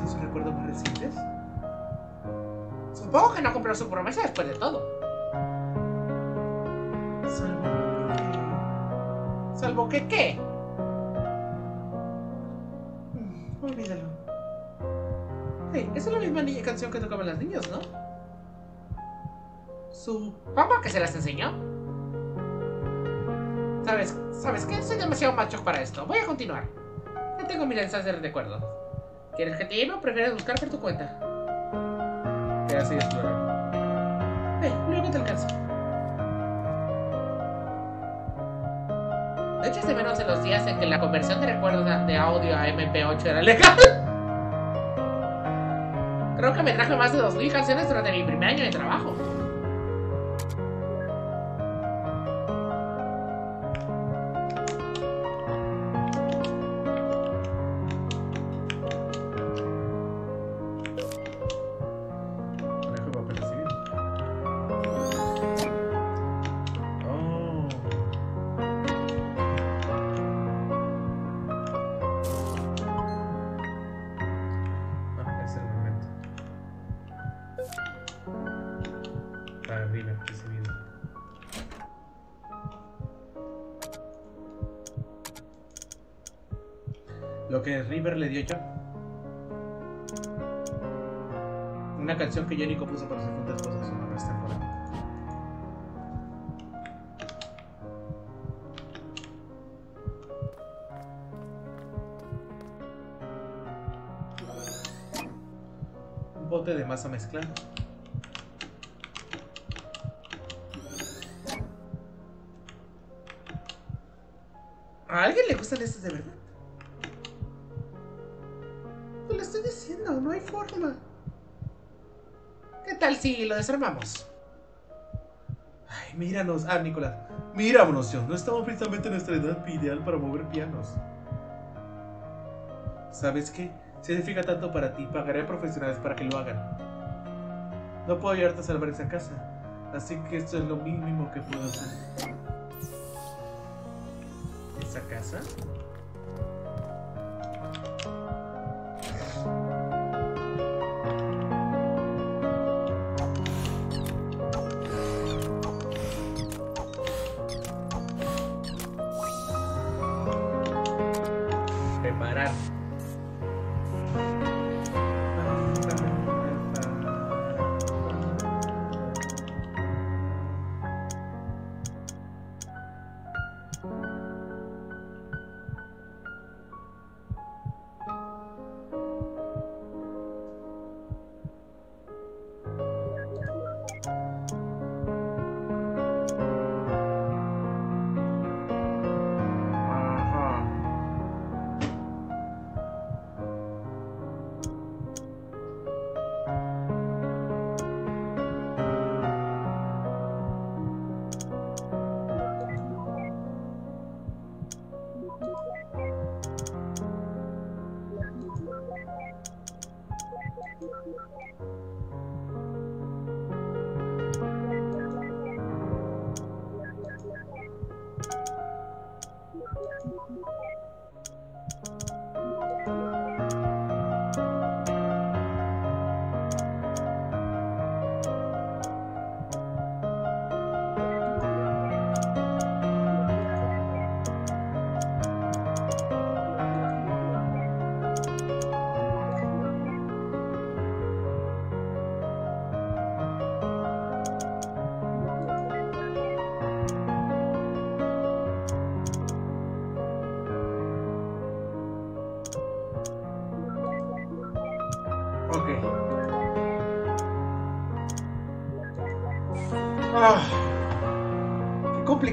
S1: En sus recuerdos más recientes?
S8: Supongo que no cumplió su promesa después de todo.
S1: Salvo que...
S8: Salvo que qué.
S1: Mm, Olvídalo. Hey, esa es la misma niña canción que tocaban las niñas, ¿no? Su...
S8: ¿Cómo que se las enseñó? ¿Sabes? ¿Sabes qué? Soy demasiado macho para esto. Voy a continuar. Ya tengo mi lanzas de recuerdos. ¿Quieres que te lleve o prefieres buscar por tu cuenta?
S1: ¿Qué hace explorar?
S8: Ve, luego te alcanzo. ¿No echas de menos en los días en que la conversión de recuerdos de de audio a MP8 era legal? Creo que me traje más de 2.000 canciones durante mi primer año de trabajo.
S1: Mezclada.
S8: ¿A alguien le gustan estos de verdad?
S1: Te lo estoy diciendo, no hay forma.
S8: ¿Qué tal si lo desarmamos?
S1: Ay, míranos. Ah, Nicolás. Míranos, John. No estamos precisamente en nuestra edad ideal para mover pianos. ¿Sabes qué? Si significa tanto para ti, pagaré a profesionales para que lo hagan. No puedo ayudarte a salvar esa casa. Así que esto es lo mínimo que puedo hacer. ¿Esa casa?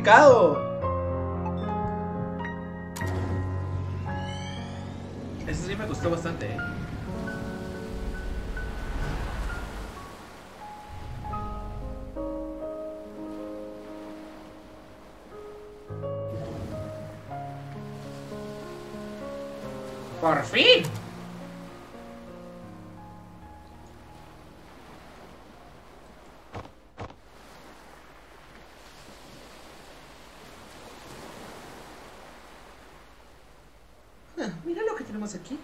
S1: ¡Qué tenemos aquí?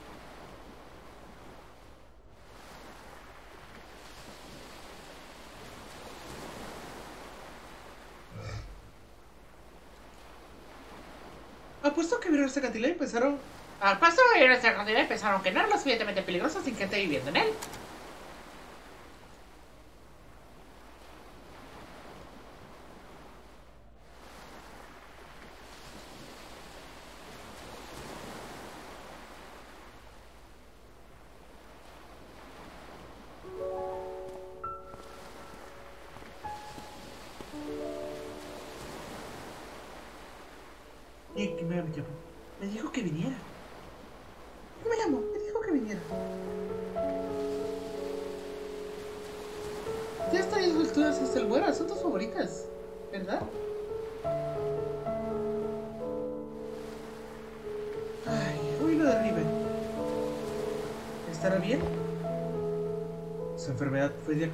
S1: Apuesto que vieron ese acantilado y pensaron...
S11: Al paso de ir a esta cantidad pensaron que no era lo suficientemente peligroso sin gente viviendo en él.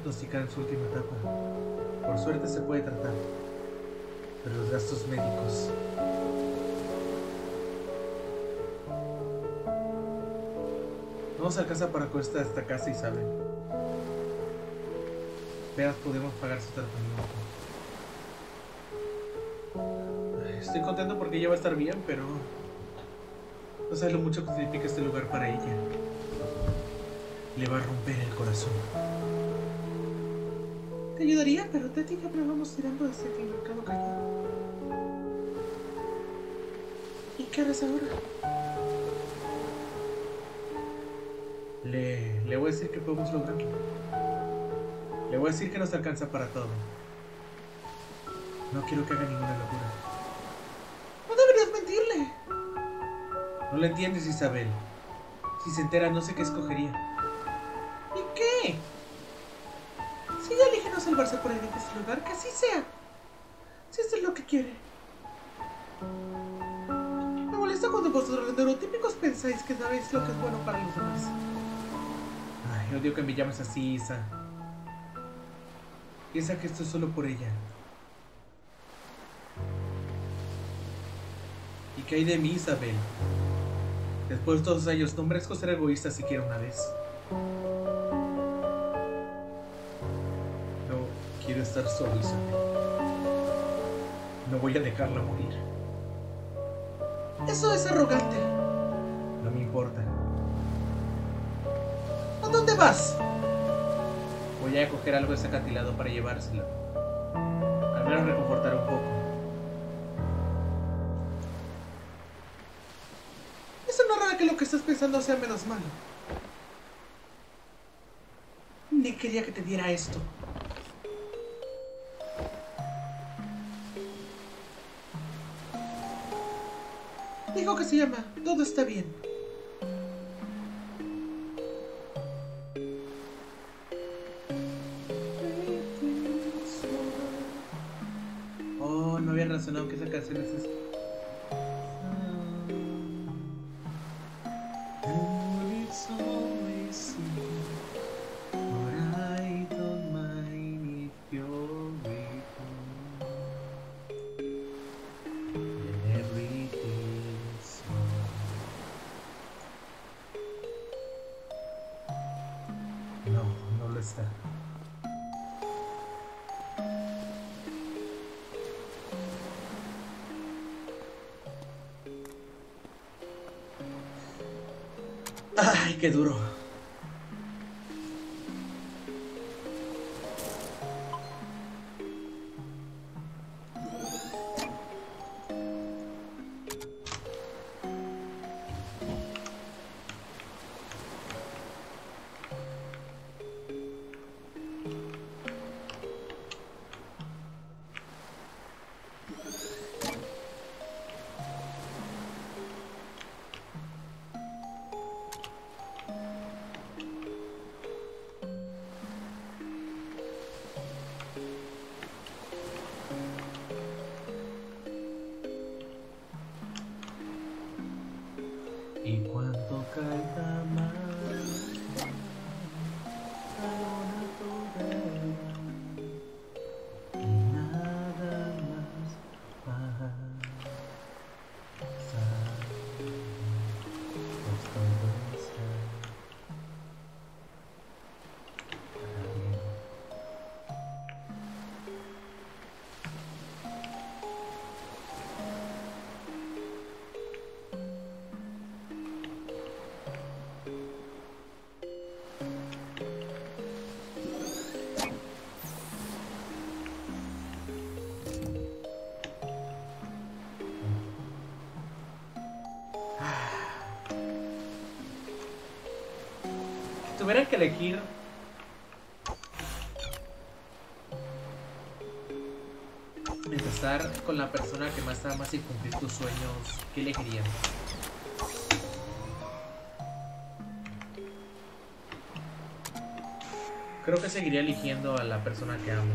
S1: En su última etapa. Por suerte se puede tratar. Pero los gastos médicos No se alcanza para costa esta casa, Isabel. Veas, podemos pagar su tratamiento. Estoy contento porque ella va a estar bien, pero no sabes lo mucho que significa este lugar para ella. Le va a romper el corazón. Pero yo me vamos tirando desde que el mercado cayó. ¿Y qué harás ahora? Le, le voy a decir que podemos lograrlo. Le voy a decir que nos alcanza para todo. No quiero que haga ninguna locura. No deberías mentirle. No lo entiendes, Isabel. Si se entera, no sé qué escogería. Salvarse por él en este lugar, que así sea. Si esto es lo que quiere. Me molesta cuando vosotros neurotípicos pensáis que sabéis lo que es bueno para los demás. Ay, odio que me llames así, Isa. Piensa que esto es solo por ella. ¿Y qué hay de mí, Isabel? Después de todos años, no merezco ser egoísta siquiera una vez. Estar solo. No voy a dejarla morir. Eso es arrogante. No me importa. ¿A dónde vas? Voy a coger algo de ese para llevárselo. Al menos reconfortar un poco. Eso no hará que lo que estás pensando sea menos malo. Ni quería que te diera esto. Dijo que se llama Todo está bien. Qué duro. Tuvieran que elegir empezar con la persona que más amas y cumplir tus sueños, ¿qué elegirían? Creo que seguiría eligiendo a la persona que amo.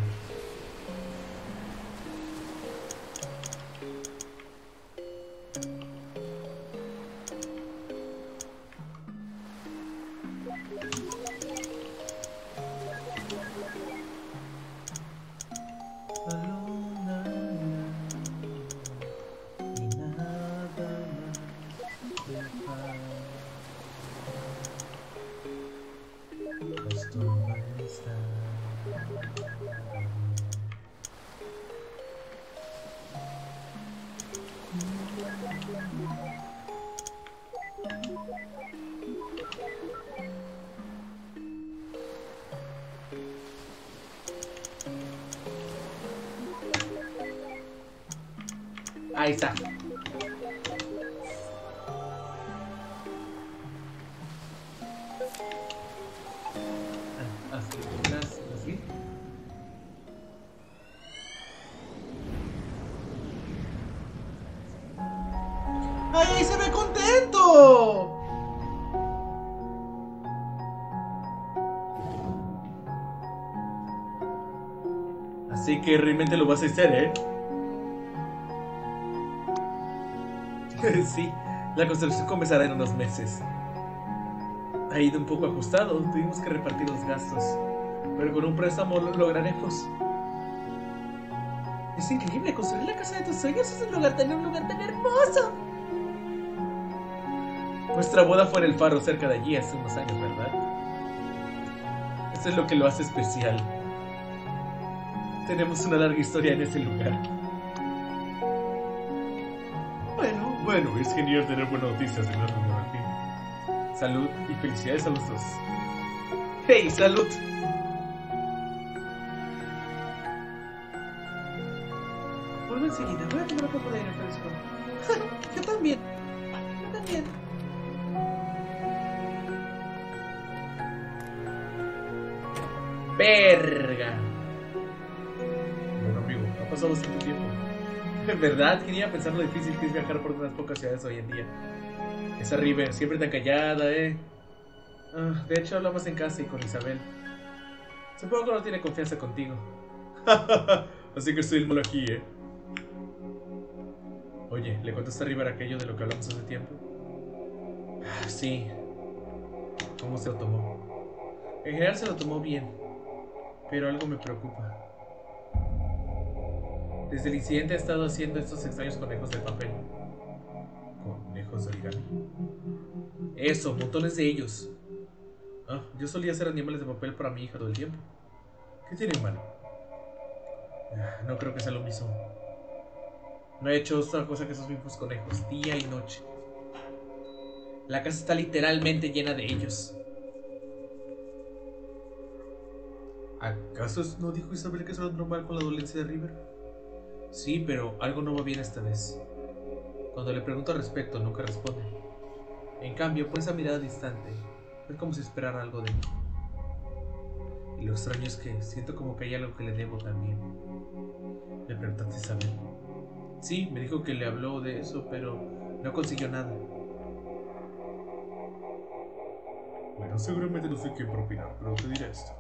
S1: Vas a hacer, ¿eh? sí, la construcción comenzará en unos meses. Ha ido un poco ajustado, tuvimos que repartir los gastos. Pero con un préstamo lo lograremos. Es increíble, construir la casa de tus sueños es un lugar tan, un lugar tan hermoso. Nuestra boda fue en el faro cerca de allí hace unos años, ¿verdad? Eso es lo que lo hace especial. Tenemos una larga historia en ese lugar. Bueno, bueno, es genial tener buenas noticias al fin. Salud y felicidades a los dos. ¡Hey, salud! Verdad, quería pensar lo difícil que es viajar por unas pocas ciudades hoy en día. Esa River, siempre tan callada, ¿eh? Ah, de hecho, hablamos en casa y con Isabel. Supongo que no tiene confianza contigo. Así que estoy el malo aquí, ¿eh? Oye, ¿le contaste a River aquello de lo que hablamos hace tiempo? Ah, Sí. ¿Cómo se lo tomó? En general se lo tomó bien, pero algo me preocupa. Desde el incidente he estado haciendo estos extraños conejos de papel. ¿Conejos de origami? Eso, montones de ellos. Ah, yo solía hacer animales de papel para mi hija todo el tiempo. ¿Qué tiene en mano? Ah, No creo que sea lo mismo. No he hecho otra cosa que esos mismos conejos, día y noche. La casa está literalmente llena de ellos. ¿Acaso no dijo Isabel que eso era normal con la dolencia de River? Sí, pero algo no va bien esta vez. Cuando le pregunto al respecto, nunca responde. En cambio, por esa mirada distante, es como si esperara algo de mí. Y lo extraño es que siento como que hay algo que le debo también. Le preguntaste a Isabel. Sí, me dijo que le habló de eso, pero no consiguió nada. Bueno, seguramente no soy quien para opinar, pero te diré esto.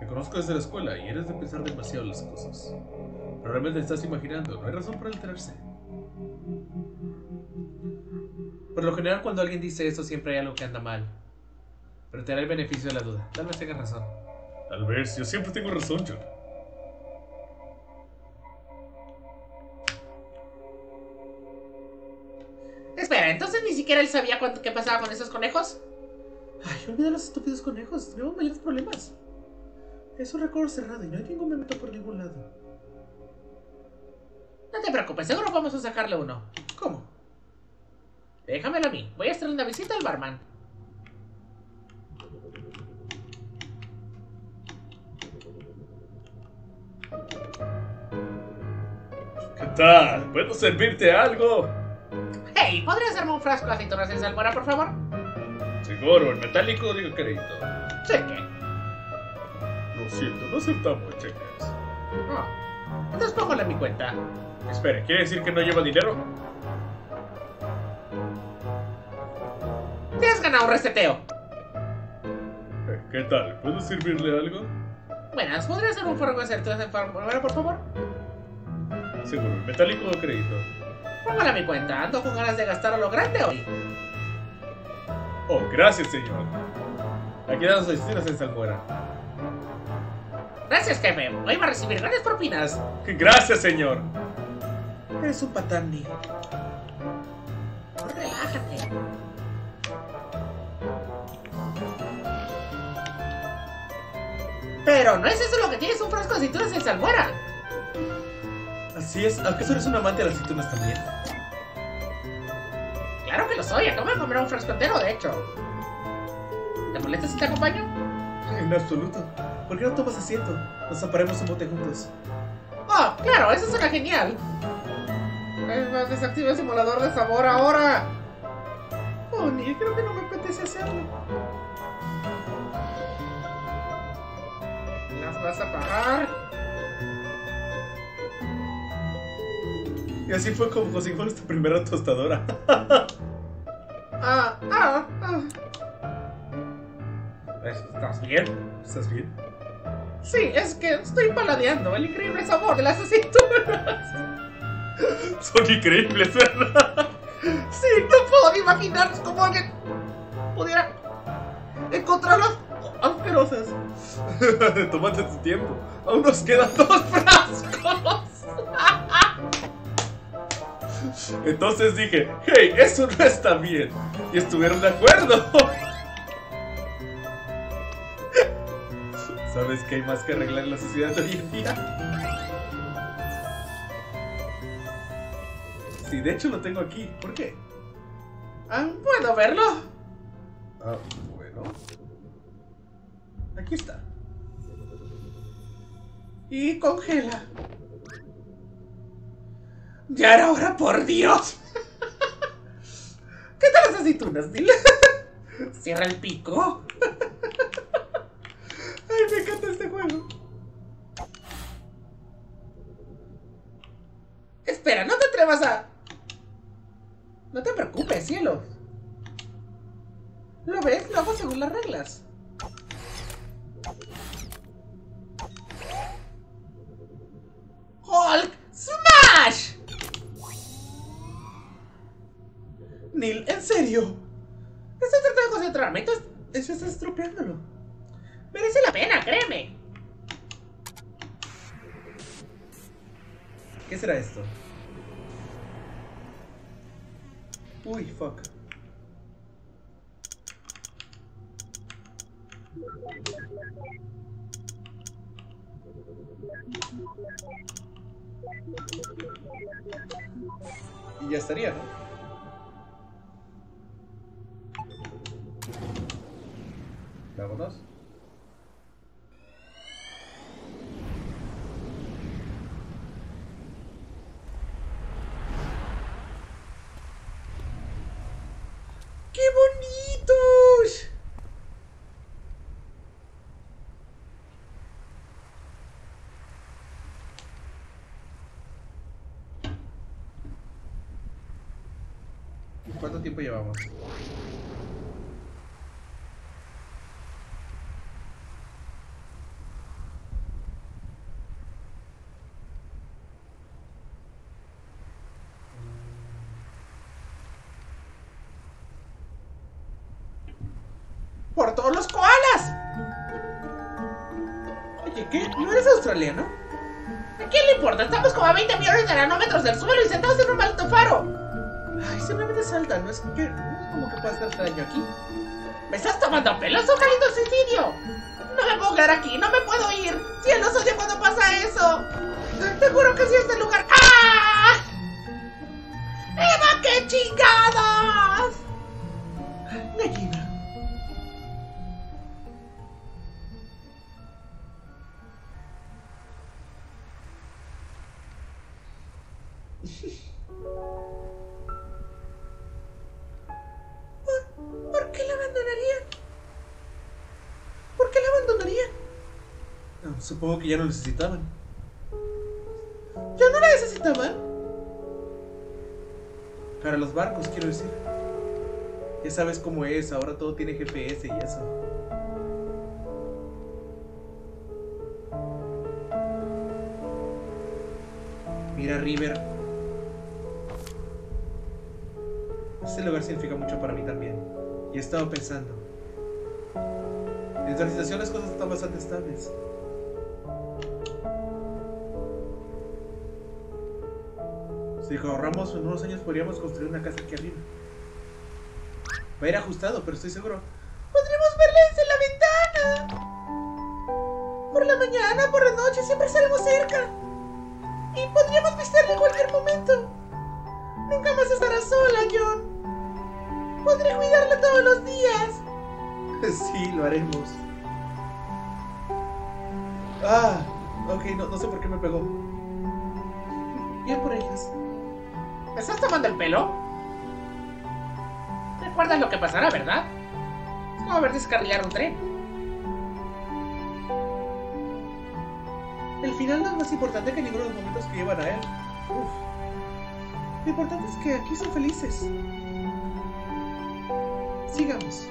S1: Te conozco desde la escuela y eres de pensar demasiado las cosas. Probablemente estás imaginando, no hay razón para alterarse. Por lo general, cuando alguien dice eso, siempre hay algo que anda mal. Pero te daré el beneficio de la duda. Tal vez tengas razón. Tal vez, yo siempre tengo razón, John.
S8: Espera, entonces ni siquiera él sabía cuánto, qué pasaba con esos conejos.
S9: Ay, olvida los estúpidos conejos. Tenemos mayores problemas. Es un récord cerrado y no hay ningún me meto por ningún lado.
S8: No te preocupes, seguro vamos a sacarle uno.
S9: ¿Cómo?
S8: Déjamelo a mí. Voy a hacerle una visita al barman.
S1: ¿Qué tal? ¿Puedo servirte algo?
S8: Hey, ¿podrías darme un frasco de aceitunas en salmuera, por favor?
S12: Seguro, el metálico digo crédito.
S1: Cheque.
S12: Lo siento, no aceptamos cheques.
S1: Oh. Entonces póngale mi cuenta.
S12: Espere, ¿quiere decir que no lleva dinero?
S1: Tienes ganado un reseteo.
S12: Eh, ¿Qué tal? ¿Puedo servirle algo?
S1: Buenas, ¿podría hacer un todo ese favor, por favor?
S12: Seguro, metálico o crédito.
S1: Póngale a mi cuenta. Ando con ganas de gastar a lo grande hoy.
S12: Oh, gracias, señor. Aquí dan sus destinos en Salmuera.
S1: Gracias, jefe. Hoy va a recibir grandes propinas.
S12: Gracias, señor.
S13: Eres un patán, Neil.
S1: Relájate. Pero no es eso lo que tienes un frasco de cinturas en salmuera.
S13: Así es, ¿acaso eres un amante de las aceitunas también?
S1: Claro que lo soy. Acabo de comer un frasco entero, de hecho. ¿Te molesta si te acompaño?
S13: En absoluto. ¿Por qué no tomas asiento? Nos zaparemos un bote juntos.
S1: Oh, claro, eso suena genial. Es más, desactiva el simulador de sabor ahora.
S13: Oh, Neil, creo que no me apetece hacerlo.
S1: ¿Las vas a pagar?
S13: Y así fue como conseguimos nuestra primera tostadora.
S1: Ah, ah, ah. ¿Estás bien?
S13: ¿Estás bien?
S1: Sí, es que estoy paladeando el increíble sabor de las aceitunas.
S12: Son increíbles, ¿verdad?
S1: Sí, no puedo imaginar cómo alguien pudiera encontrarlas asquerosas.
S12: Tómate tu tiempo. Aún nos quedan dos
S1: ¡Frascos!
S12: Entonces dije, hey, eso no está bien. Y estuvieron de acuerdo. ¿Sabes que hay más que arreglar en la sociedad de hoy en día? Sí, de hecho lo tengo aquí. ¿Por qué?
S1: Ah, ¿Puedo verlo?
S12: Ah, bueno. Aquí está.
S1: Y congela. Ya era hora, por Dios. ¿Qué tal las aceitunas, Dile? Cierra el pico.
S13: ¿Cuánto tiempo llevamos?
S1: ¡Por todos los koalas!
S13: Oye, ¿qué? ¿No eres australiano?
S1: ¿A quién le importa? Estamos como a 20 millones de nanómetros del suelo y sentados en un maldito faro.
S13: Ay, simplemente salta, no es que. No es como que pueda estar extraño aquí.
S1: ¿Me estás tomando a pelos o caliendo suicidio? No me puedo quedar aquí, no me puedo ir. Cielos, oye cuando pasa eso. Te juro que si este lugar. Supongo que ya no necesitaban.
S14: Yo no la necesitaba.
S1: Para los barcos, quiero decir. Ya sabes cómo es, ahora todo tiene GPS y eso. Mira, River. Este lugar significa mucho para mí también. Y he estado pensando. En nuestra situación las cosas están bastante estables. Ahorramos en unos años podríamos construir una casa aquí arriba. Va a ir ajustado, pero estoy seguro.
S14: Podremos verla desde la ventana. Por la mañana, por la noche, siempre estaremos cerca. Y podríamos visitarla en cualquier momento. Nunca más estará sola, John. Podré cuidarla todos los días.
S1: Sí, lo haremos. Ah, ok, no, no sé por qué me pegó. Bien por ellas.
S14: ¿Me estás tomando el pelo? ¿Recuerdas lo que pasará, verdad? Es como ver descarrilar un tren.
S1: El final no es más importante que ninguno de los momentos que llevan a él. Uf. Lo importante es que aquí son felices. Sigamos.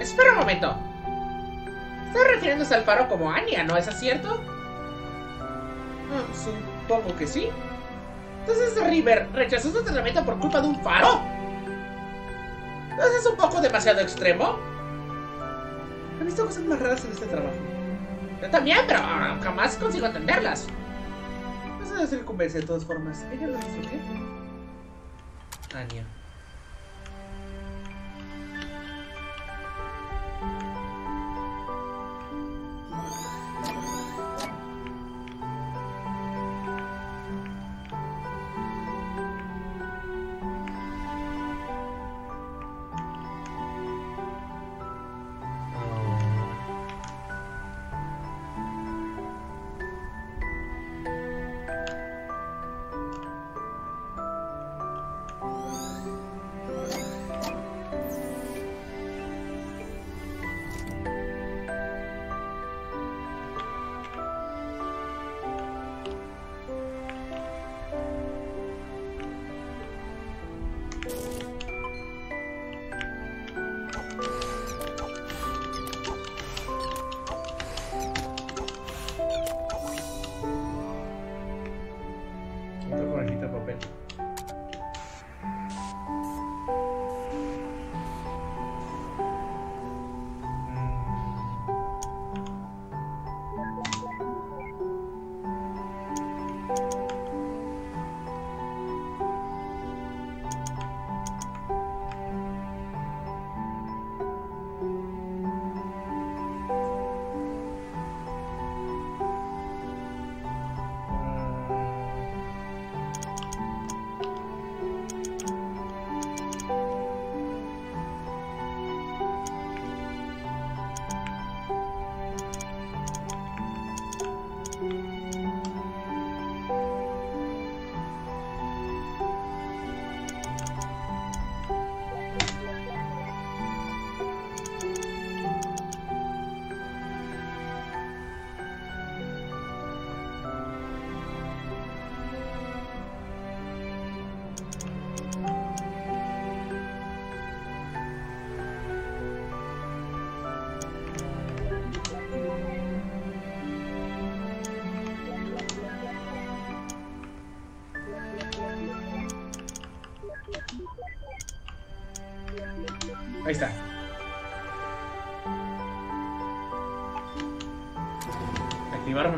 S14: Espera un momento. Estás refiriéndose al faro como Anya, ¿no es cierto?
S1: Ah, supongo que sí.
S14: Entonces River rechazó su tratamiento por culpa de un faro. ¿No es un poco demasiado extremo?
S1: He visto cosas más raras en este trabajo.
S14: Yo también, pero jamás consigo entenderlas.
S1: Eso debe ser convence de todas formas. ¿Ella lo hizo qué? Anya. Ahí está. Activar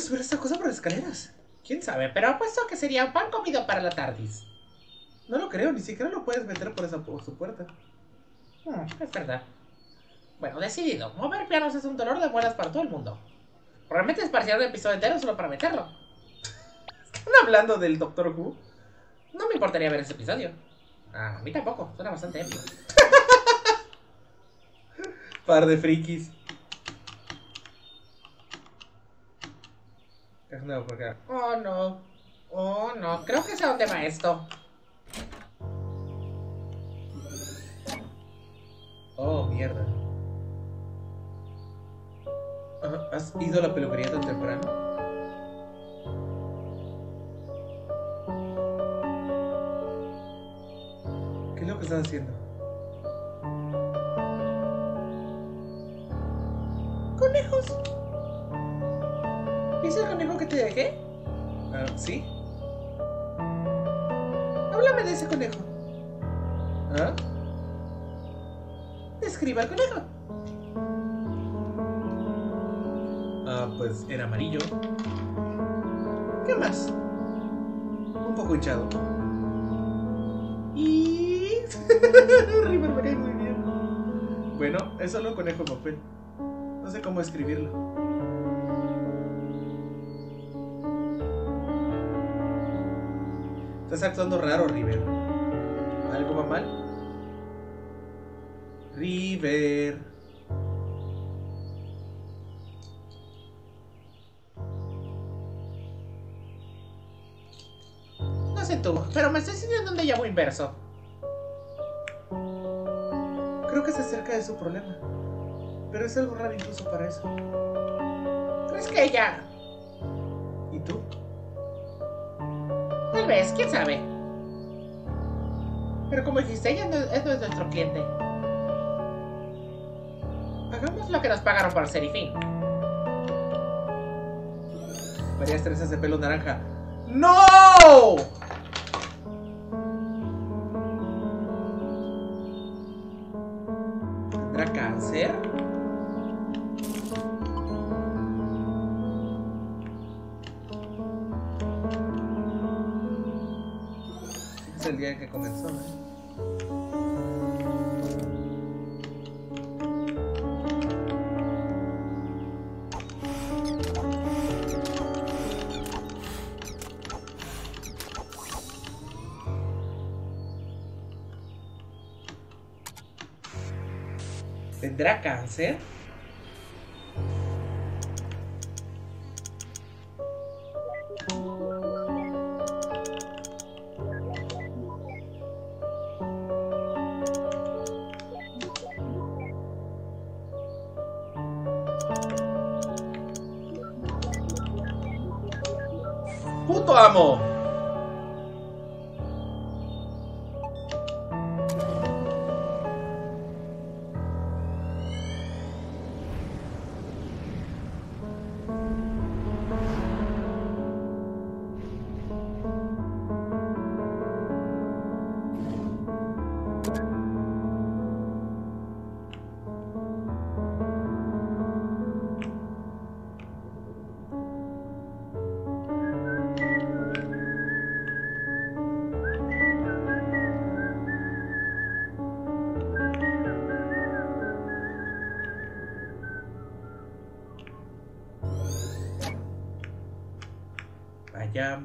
S1: ¿Cómo demonios subir esta cosa por las escaleras?
S15: ¿Quién sabe? Pero apuesto que sería un pan comido para la tardis.
S1: No lo creo, ni siquiera lo puedes meter por esa por su puerta.
S15: Hmm, es verdad. Bueno, decidido. Mover pianos es un dolor de muelas para todo el mundo. Probablemente esparcieron un episodio entero solo para meterlo.
S1: ¿Están hablando del Doctor Who?
S15: No me importaría ver ese episodio. Ah, a mí tampoco. Suena bastante épico.
S1: Par de frikis. Es.
S15: Oh, no. Oh, no. Creo que sé a dónde va esto.
S1: Oh, mierda. Ah, ¿Has ido a la peluquería tan temprano? ¿Qué es lo que estás haciendo?
S15: ¡Conejos! Te dejé?
S1: Ah, ¿Sí?
S15: Háblame de ese conejo.
S1: ¿Ah?
S15: Describa el conejo.
S1: Ah, pues era amarillo.
S15: ¿Qué más?
S1: Un poco hinchado.
S15: Y...
S1: River me cae muy bien. Bueno, es solo un conejo papel. No sé cómo escribirlo. Estás actuando raro, River. ¿Algo va mal? River.
S15: No sé tú, pero me estoy sintiendo un déjà vu inverso.
S1: Creo que se acerca de su problema. Pero es algo raro incluso para eso.
S15: ¿Crees que ella... Tal vez, quién sabe. Pero como dijiste, ella no, es no es nuestro cliente. Hagamos lo que nos pagaron por ser y fin.
S1: Varias trenzas de pelo naranja. ¡No! ¿Tendrá cáncer?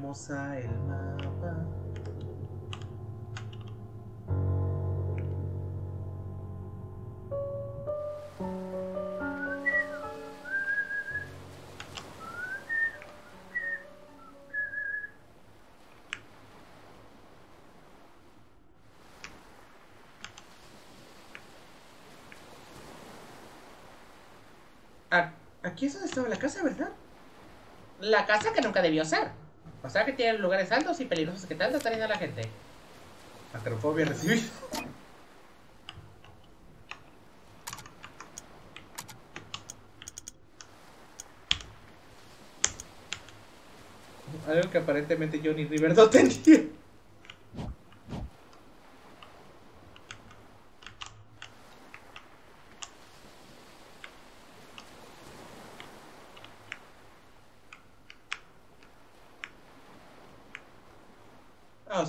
S1: El mapa. Aquí es donde estaba la casa, ¿verdad?
S15: La casa que nunca debió ser. Que tiene lugares altos y peligrosos que tanto atraen a la gente.
S1: Acrofobia recibir. Algo que aparentemente Johnny River no tenía.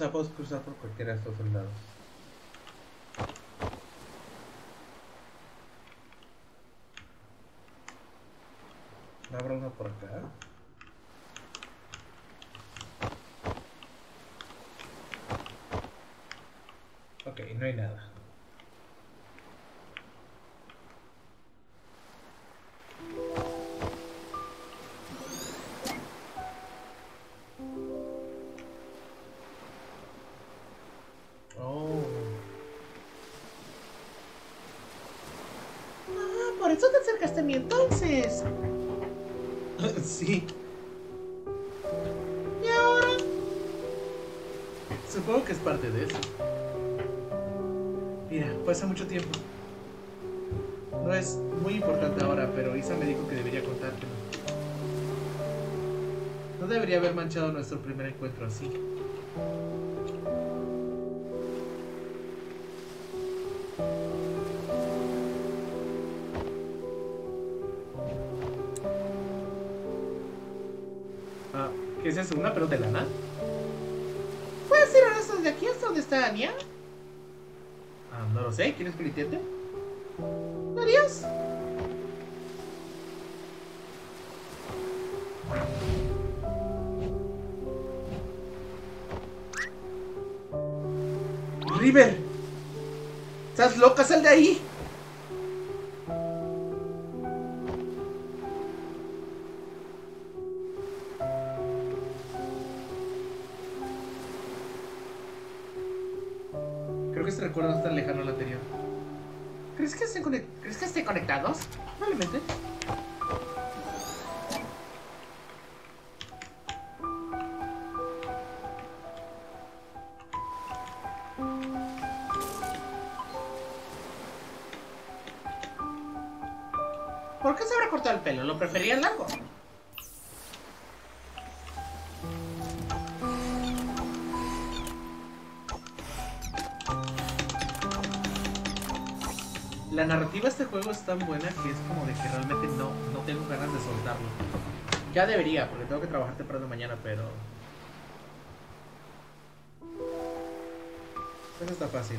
S1: O sea, puedes cruzar por cualquiera de estos soldados. Debería haber manchado nuestro primer encuentro así. Ah, ¿qué es eso? ¿Una pelota de lana?
S16: ¿Puedes ir ahora desde aquí hasta donde está Anya?
S1: Ah, no lo sé. ¿Quieres politearte?
S16: Adiós.
S1: ¡River! ¿Estás loca? ¡Sal de ahí! Creo que este recuerdo no tan lejano al anterior.
S16: ¿Crees que, estén ¿Crees que estén conectados?
S1: Probablemente. Juego es tan buena que es como de que realmente no, no tengo ganas de soltarlo. Ya debería, porque tengo que trabajar temprano mañana, pero... Eso está fácil.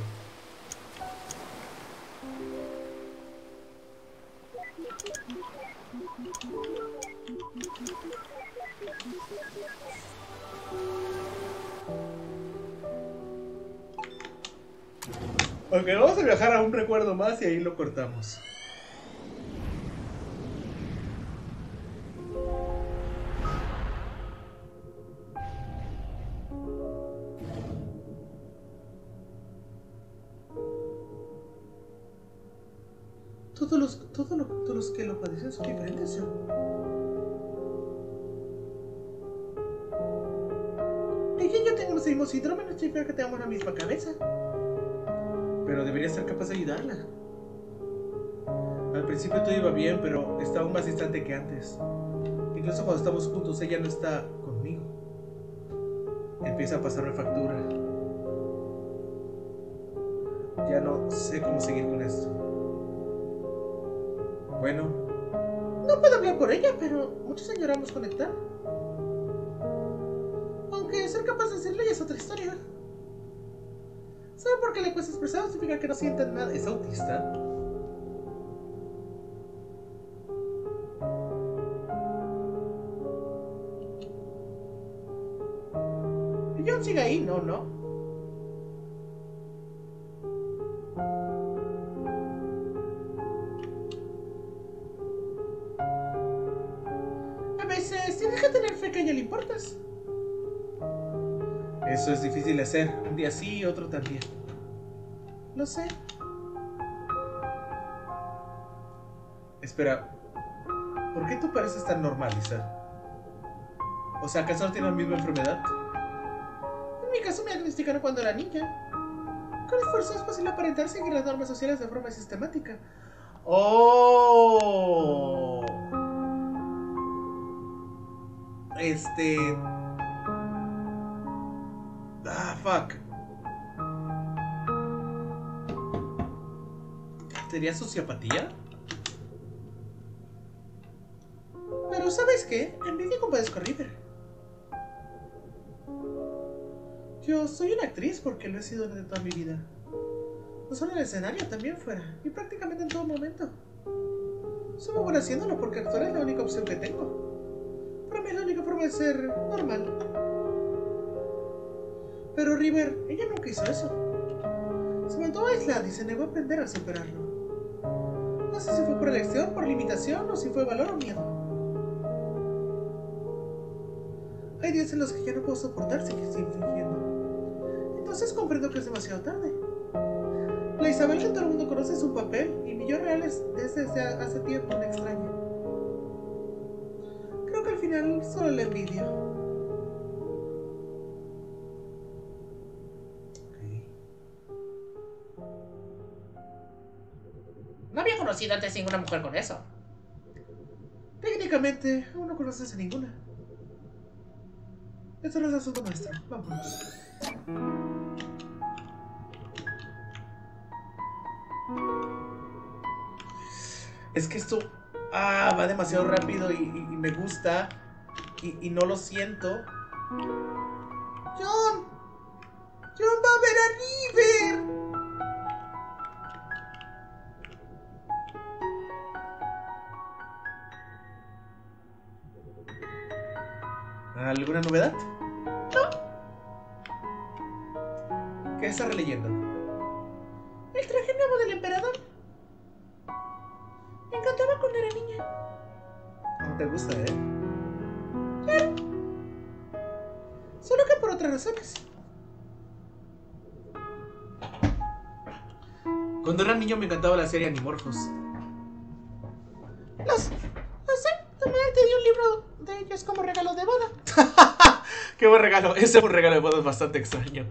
S1: Ok, vamos a viajar a un recuerdo más y ahí lo cortamos.
S16: Misma cabeza.
S1: Pero debería ser capaz de ayudarla. Al principio todo iba bien, pero está aún más distante que antes. Incluso cuando estamos juntos, ella no está conmigo. Empieza a pasarme factura. Ya no sé cómo seguir con esto. Bueno,
S16: No puedo hablar por ella, pero muchos añoramos conectar. Aunque ser capaz de hacerlo ya es otra historia. Porque le cuesta expresar significa que no sientan nada.
S1: ¿es autista?
S16: Y John sigue ahí, no, no. A veces tienes que tener fe que a ella le importas.
S1: Eso es difícil de hacer. Un día sí, otro también.
S16: Lo sé.
S1: Espera, ¿por qué tú pareces tan normal, Lisa? O sea, ¿acaso no tiene la misma enfermedad?
S16: En mi caso me diagnosticaron cuando era niña. Con esfuerzo es posible aparentar seguir las normas sociales de forma sistemática.
S1: ¡Oh! Este. Ah, fuck. ¿Sería sociopatía?
S16: Pero ¿sabes qué? Envidia compadezco a River.
S1: Yo soy una actriz porque lo he sido desde toda mi vida. No solo en el escenario, también fuera. Y prácticamente en todo momento. Soy muy buena haciéndolo porque actuar es la única opción que tengo. Para mí es la única forma de ser normal. Pero River, ella nunca hizo eso. Se mantuvo aislada y se negó a aprender a superarlo. Sé si fue por elección, por limitación o si fue valor o miedo. Hay días en los que ya no puedo soportar seguir fingiendo. Entonces comprendo que es demasiado tarde. La Isabel que todo el mundo conoce es un papel y mi yo real es desde hace tiempo una extraña. Creo que al final solo la envidio.
S17: Conocido antes ninguna mujer con eso.
S1: Técnicamente, aún no conoces a ninguna. Eso no es asunto nuestro. Vámonos. Es que esto ah, va demasiado rápido y, y- y me gusta y, y no lo siento. John, John ¿Alguna novedad? No. ¿Qué estás releyendo?
S18: El traje nuevo del emperador. Me encantaba cuando era niña.
S1: No te gusta, ¿eh? Solo que por otras razones. Cuando era niño me encantaba la serie Animorphos.
S18: Ellos como regalo de boda.
S1: Qué buen regalo. Ese un regalo de bodas bastante extraño.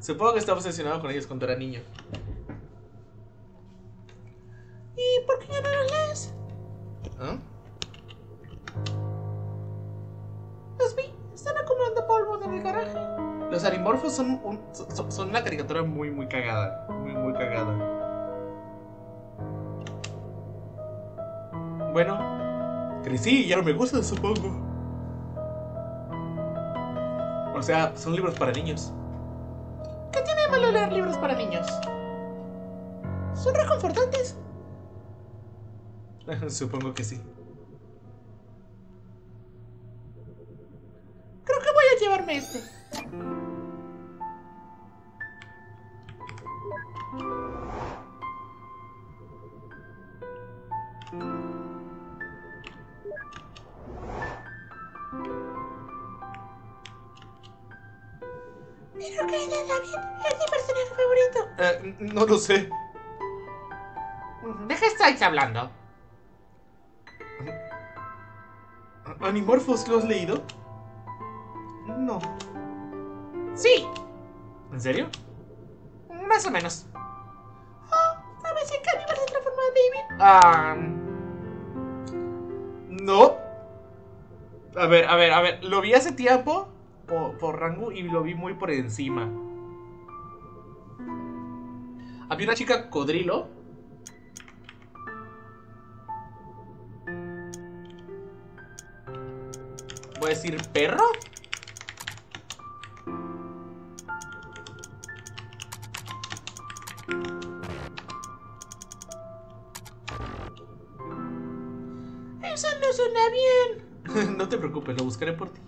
S1: Supongo que estaba obsesionado con ellos cuando era niño.
S18: ¿Y por qué ya no los lees?
S1: ¿Ah?
S18: Los vi, están acumulando polvo en el garaje.
S1: Los Animorphos son, un- son, son una caricatura muy, muy cagada. Muy, muy cagada. Bueno, crecí y ya no me gustan, supongo. O sea, son libros para niños.
S18: ¿Qué tiene de malo leer libros para niños? Son reconfortantes.
S1: supongo que sí.
S18: Creo que voy a llevarme este. Pero que ella David es mi personaje favorito.
S1: Eh, no lo sé.
S17: ¿De qué estáis hablando?
S1: ¿Animorphos lo has leído? No.
S17: Sí,
S1: ¿En serio?
S17: más o menos.
S18: ¿Sabes en qué animal se transforma David?
S17: Ah,
S1: No. A ver, a ver, a ver. Lo vi hace tiempo por, por Rangu y lo vi muy por encima. Había una chica codrilo. Voy a decir perro.
S18: Eso no suena bien.
S1: no te preocupes, lo buscaré por ti.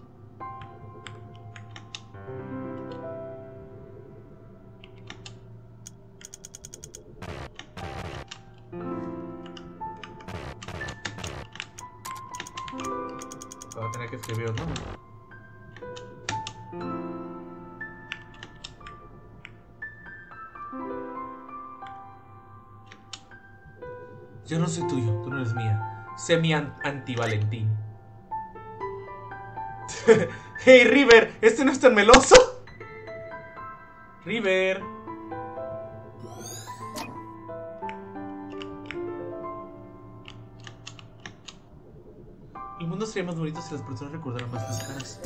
S1: Mía. Sé mi an- anti-Valentín. hey, River, ¿este no es tan meloso? River. El mundo sería más bonito si las personas recordaran más las caras.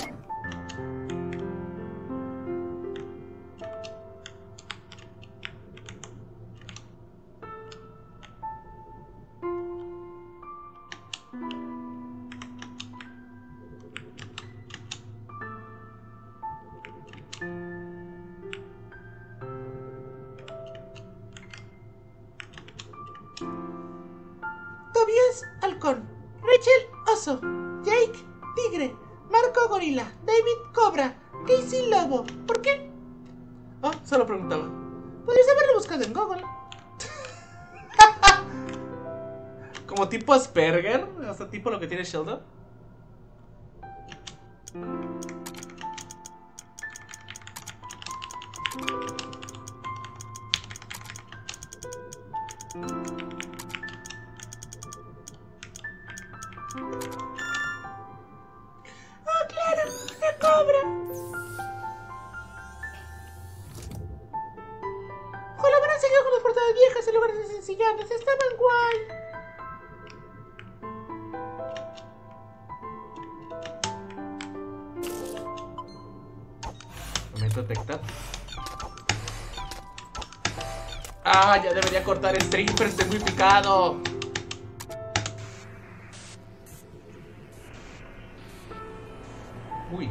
S1: Uy.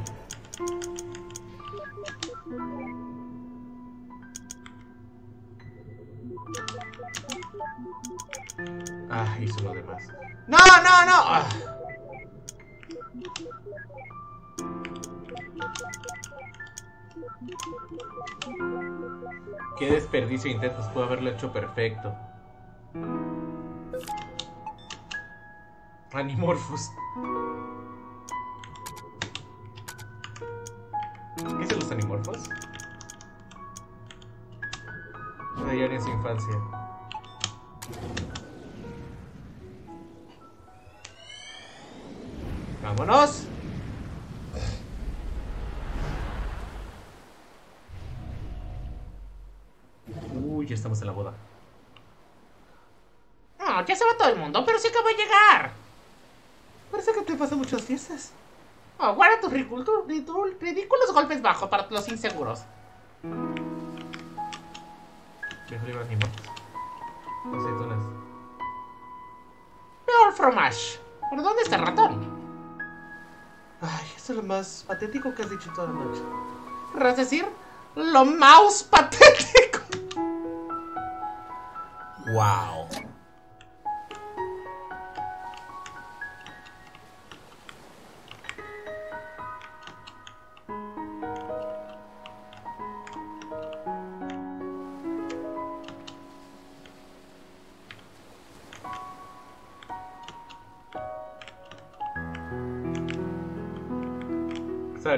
S1: Ah, hizo lo demás. ¡No, no, no! Ah. Qué desperdicio de intentos, pudo haberlo hecho perfecto. Animorphos. ¿Qué son los animorfos? Diario en su infancia. ¡Vámonos! Uy, ya estamos en la boda.
S8: No, ya se va todo el mundo, pero sí acabo de llegar.
S7: Parece que te pasan muchas fiestas.
S8: Oh, guarda tus ridículos, ridículos golpes bajos para los inseguros.
S1: Mejor iba animorfos. Aceitunas.
S8: Peor fromage. ¿Pero dónde está el ratón?
S7: Ay, eso es lo más patético que has dicho toda la noche.
S8: ¿Querrás decir? Lo mouse patético.
S1: Wow.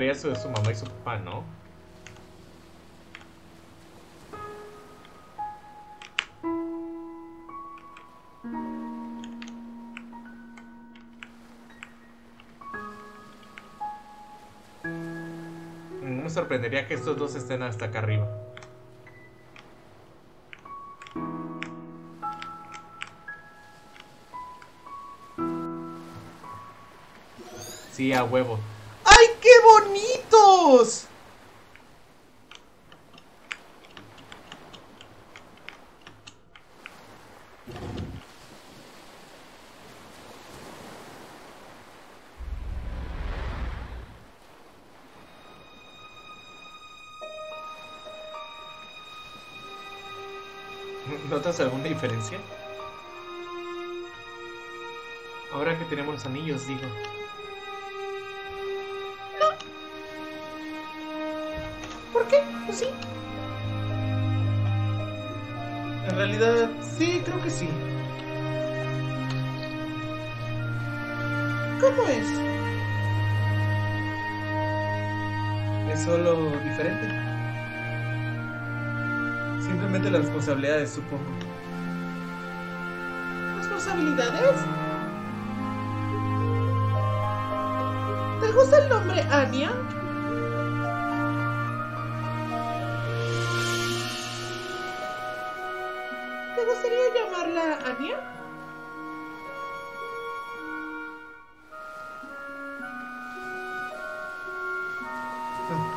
S1: Eso de su mamá y su papá, ¿no? No me sorprendería que estos dos estén hasta acá arriba. Sí, a huevo.
S7: ¡Ay, qué bonitos!
S1: ¿Notas alguna diferencia? Ahora que tenemos los anillos, digo.
S7: Pues sí.
S1: En realidad,
S7: Sí, creo que sí. ¿Cómo es?
S1: es solo diferente. Simplemente las responsabilidades, supongo.
S7: ¿Responsabilidades? ¿Te gusta el nombre Anya? Llamarla Anya?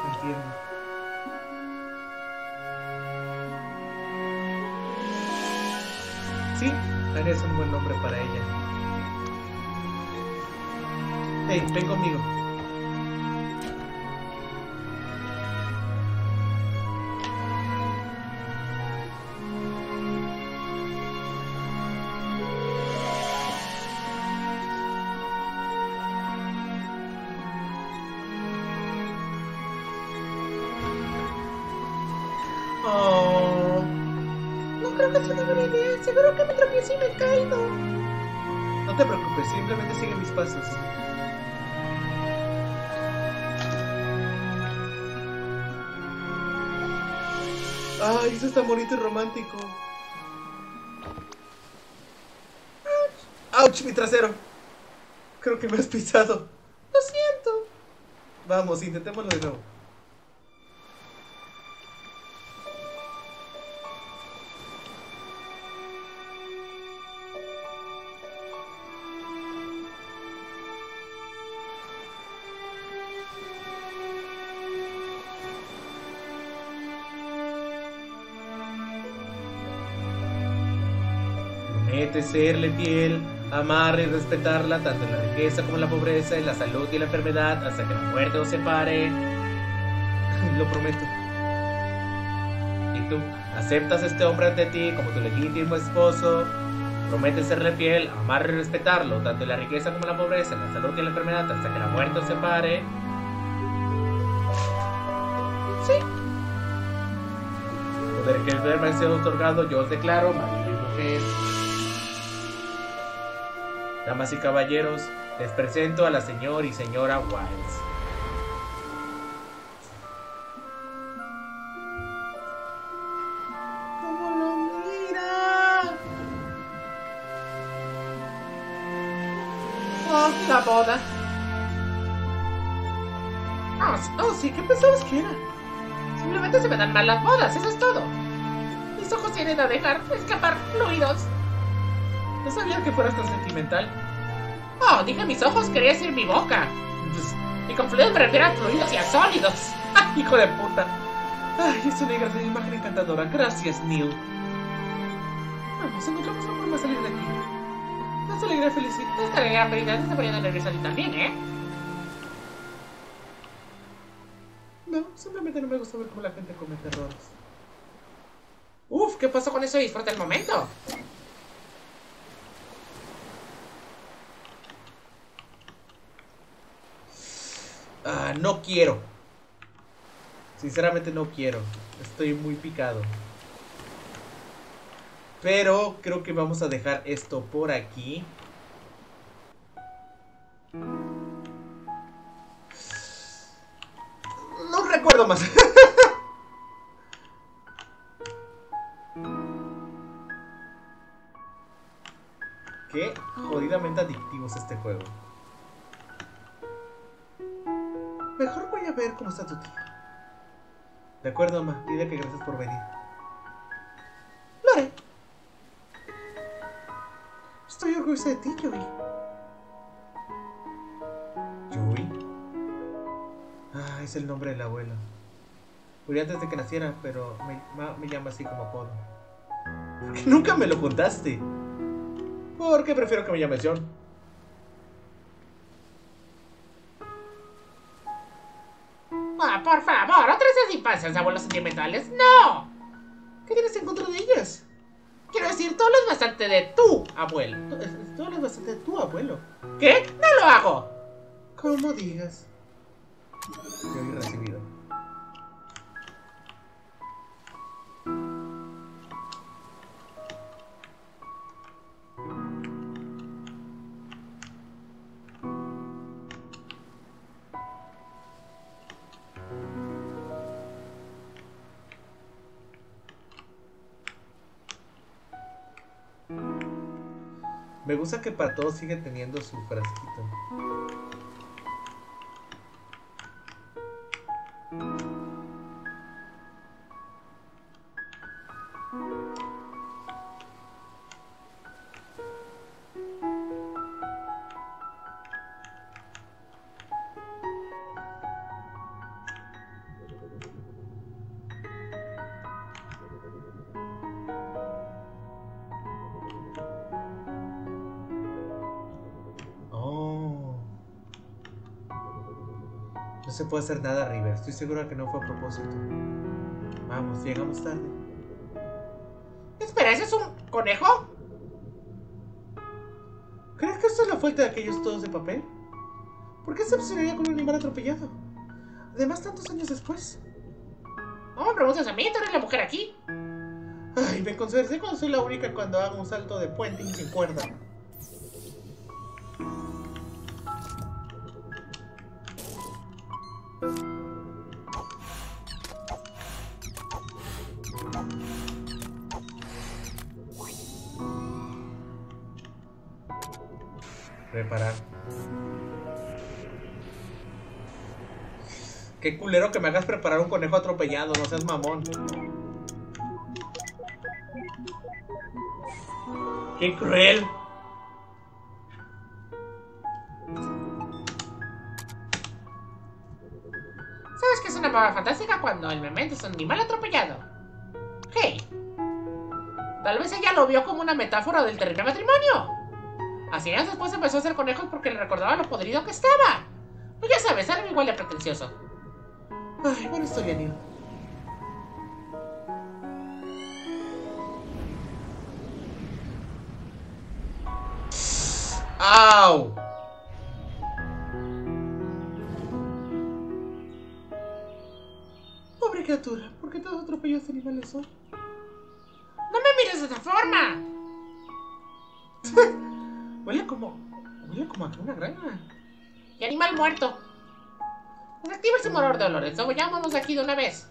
S1: Entiendo. Sí, Anya es un buen nombre para ella. Hey, ven conmigo. Está bonito y romántico. ¡Auch! mi trasero! Creo que me has pisado.
S19: Lo siento.
S1: Vamos, intentémoslo de nuevo. Serle fiel, amar y respetarla tanto en la riqueza como en la pobreza, en la salud y la enfermedad, hasta que la muerte os separe. Lo prometo. ¿Y tú? ¿Aceptas a este hombre ante ti como tu legítimo esposo? Promete serle fiel, amar y respetarlo, tanto en la riqueza como en la pobreza, en la salud y la enfermedad, hasta que la muerte os separe.
S19: Sí.
S1: Poder que el me ha otorgado, yo os declaro, marido y mujer. Damas y caballeros, les presento a la señor y señora Wiles.
S20: Oh, la boda. Oh, sí- oh, sí, ¿qué pensabas que era? Simplemente se me dan mal las bodas, eso es todo. Mis ojos tienen a dejar escapar fluidos.
S1: No sabía que fueras tan sentimental.
S20: Oh, dije mis ojos, quería decir mi boca. Y con fluidos me refiero a fluidos y a sólidos.
S1: Hijo de puta. Ay, es una gran imagen encantadora. Gracias, Neil. Vamos, encontramos una forma de salir de aquí. Nos alegra felicitar.
S20: Esta alegría felicidad se está poniendo nerviosa a ti también, ¿eh?
S1: No, simplemente no me gusta ver cómo la gente comete errores.
S20: Uf, ¿qué pasó con eso? Disfruta el momento.
S1: Ah, no quiero. Sinceramente no quiero. Estoy muy picado. Pero creo que vamos a dejar esto por aquí. No recuerdo más. Qué jodidamente adictivo es este juego. Mejor voy a ver cómo está tu tía. De acuerdo, mamá. Dile que gracias por venir. Lo haré. Estoy orgullosa de ti, Joey. ¿Joey? Ah, es el nombre del abuelo. Murió antes de que naciera, pero me, ma- me llama así como apodo. ¿Por qué nunca me lo contaste? Porque prefiero que me llames John.
S20: Ah, por favor, otras infancias abuelos sentimentales. ¡No!
S1: ¿Qué tienes en contra de ellas?
S20: Quiero decir, tú hablas bastante de tu abuelo.
S1: Tú, hablas bastante de tu abuelo.
S20: ¿Qué? No lo hago.
S1: Como digas. Joey recibido. Me gusta que para todos sigue teniendo su frasquito. Se puede hacer nada, River. Estoy seguro que no fue a propósito. Vamos, llegamos tarde.
S20: Espera, ¿ese es un conejo?
S1: ¿Crees que esto es la fuente de aquellos todos de papel? ¿Por qué se obsesionaría con un animal atropellado? Además, tantos años después.
S20: No me preguntes a mí, tú eres la mujer aquí.
S1: Ay, me concentré cuando soy la única cuando hago un salto de puente sin cuerda.
S21: Me hagas preparar un conejo atropellado, no seas mamón. Qué cruel.
S22: ¿Sabes que es una pava fantástica cuando el memento es un animal atropellado? Hey. Tal vez ella lo vio como una metáfora del terrible matrimonio. Así años después empezó a hacer conejos porque le recordaba lo podrido que estaba. Pues ya sabes, algo igual de pretencioso.
S1: Ay, buena historia, Neil.
S21: ¡Au!
S1: Pobre criatura, ¿por qué todos atropellos animales son?
S22: ¡No me mires de esa forma!
S1: Huele como. Huele como a una granja.
S22: ¡Y animal muerto! Desactiva el simulador de olores. Vayámonos de aquí de una vez.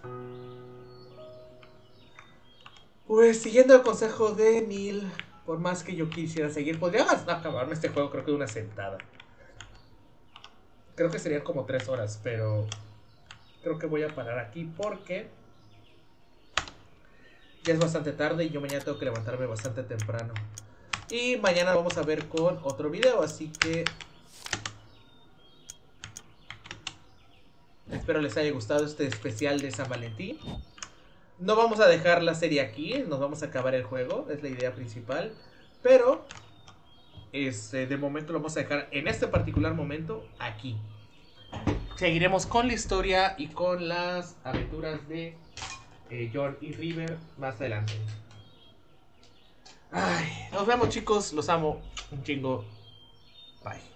S1: Pues siguiendo el consejo de Neil, por más que yo quisiera seguir, podría acabarme este juego creo que de una sentada. Creo que serían como tres horas, pero creo que voy a parar aquí porque ya es bastante tarde y yo mañana tengo que levantarme bastante temprano. Y mañana vamos a ver con otro video, así que espero les haya gustado este especial de San Valentín. No vamos a dejar la serie aquí, nos vamos a acabar el juego, es la idea principal. Pero, este, de momento lo vamos a dejar en este particular momento aquí. Seguiremos con la historia y con las aventuras de eh, John y River más adelante. Ay, nos vemos chicos, los amo un chingo. Bye.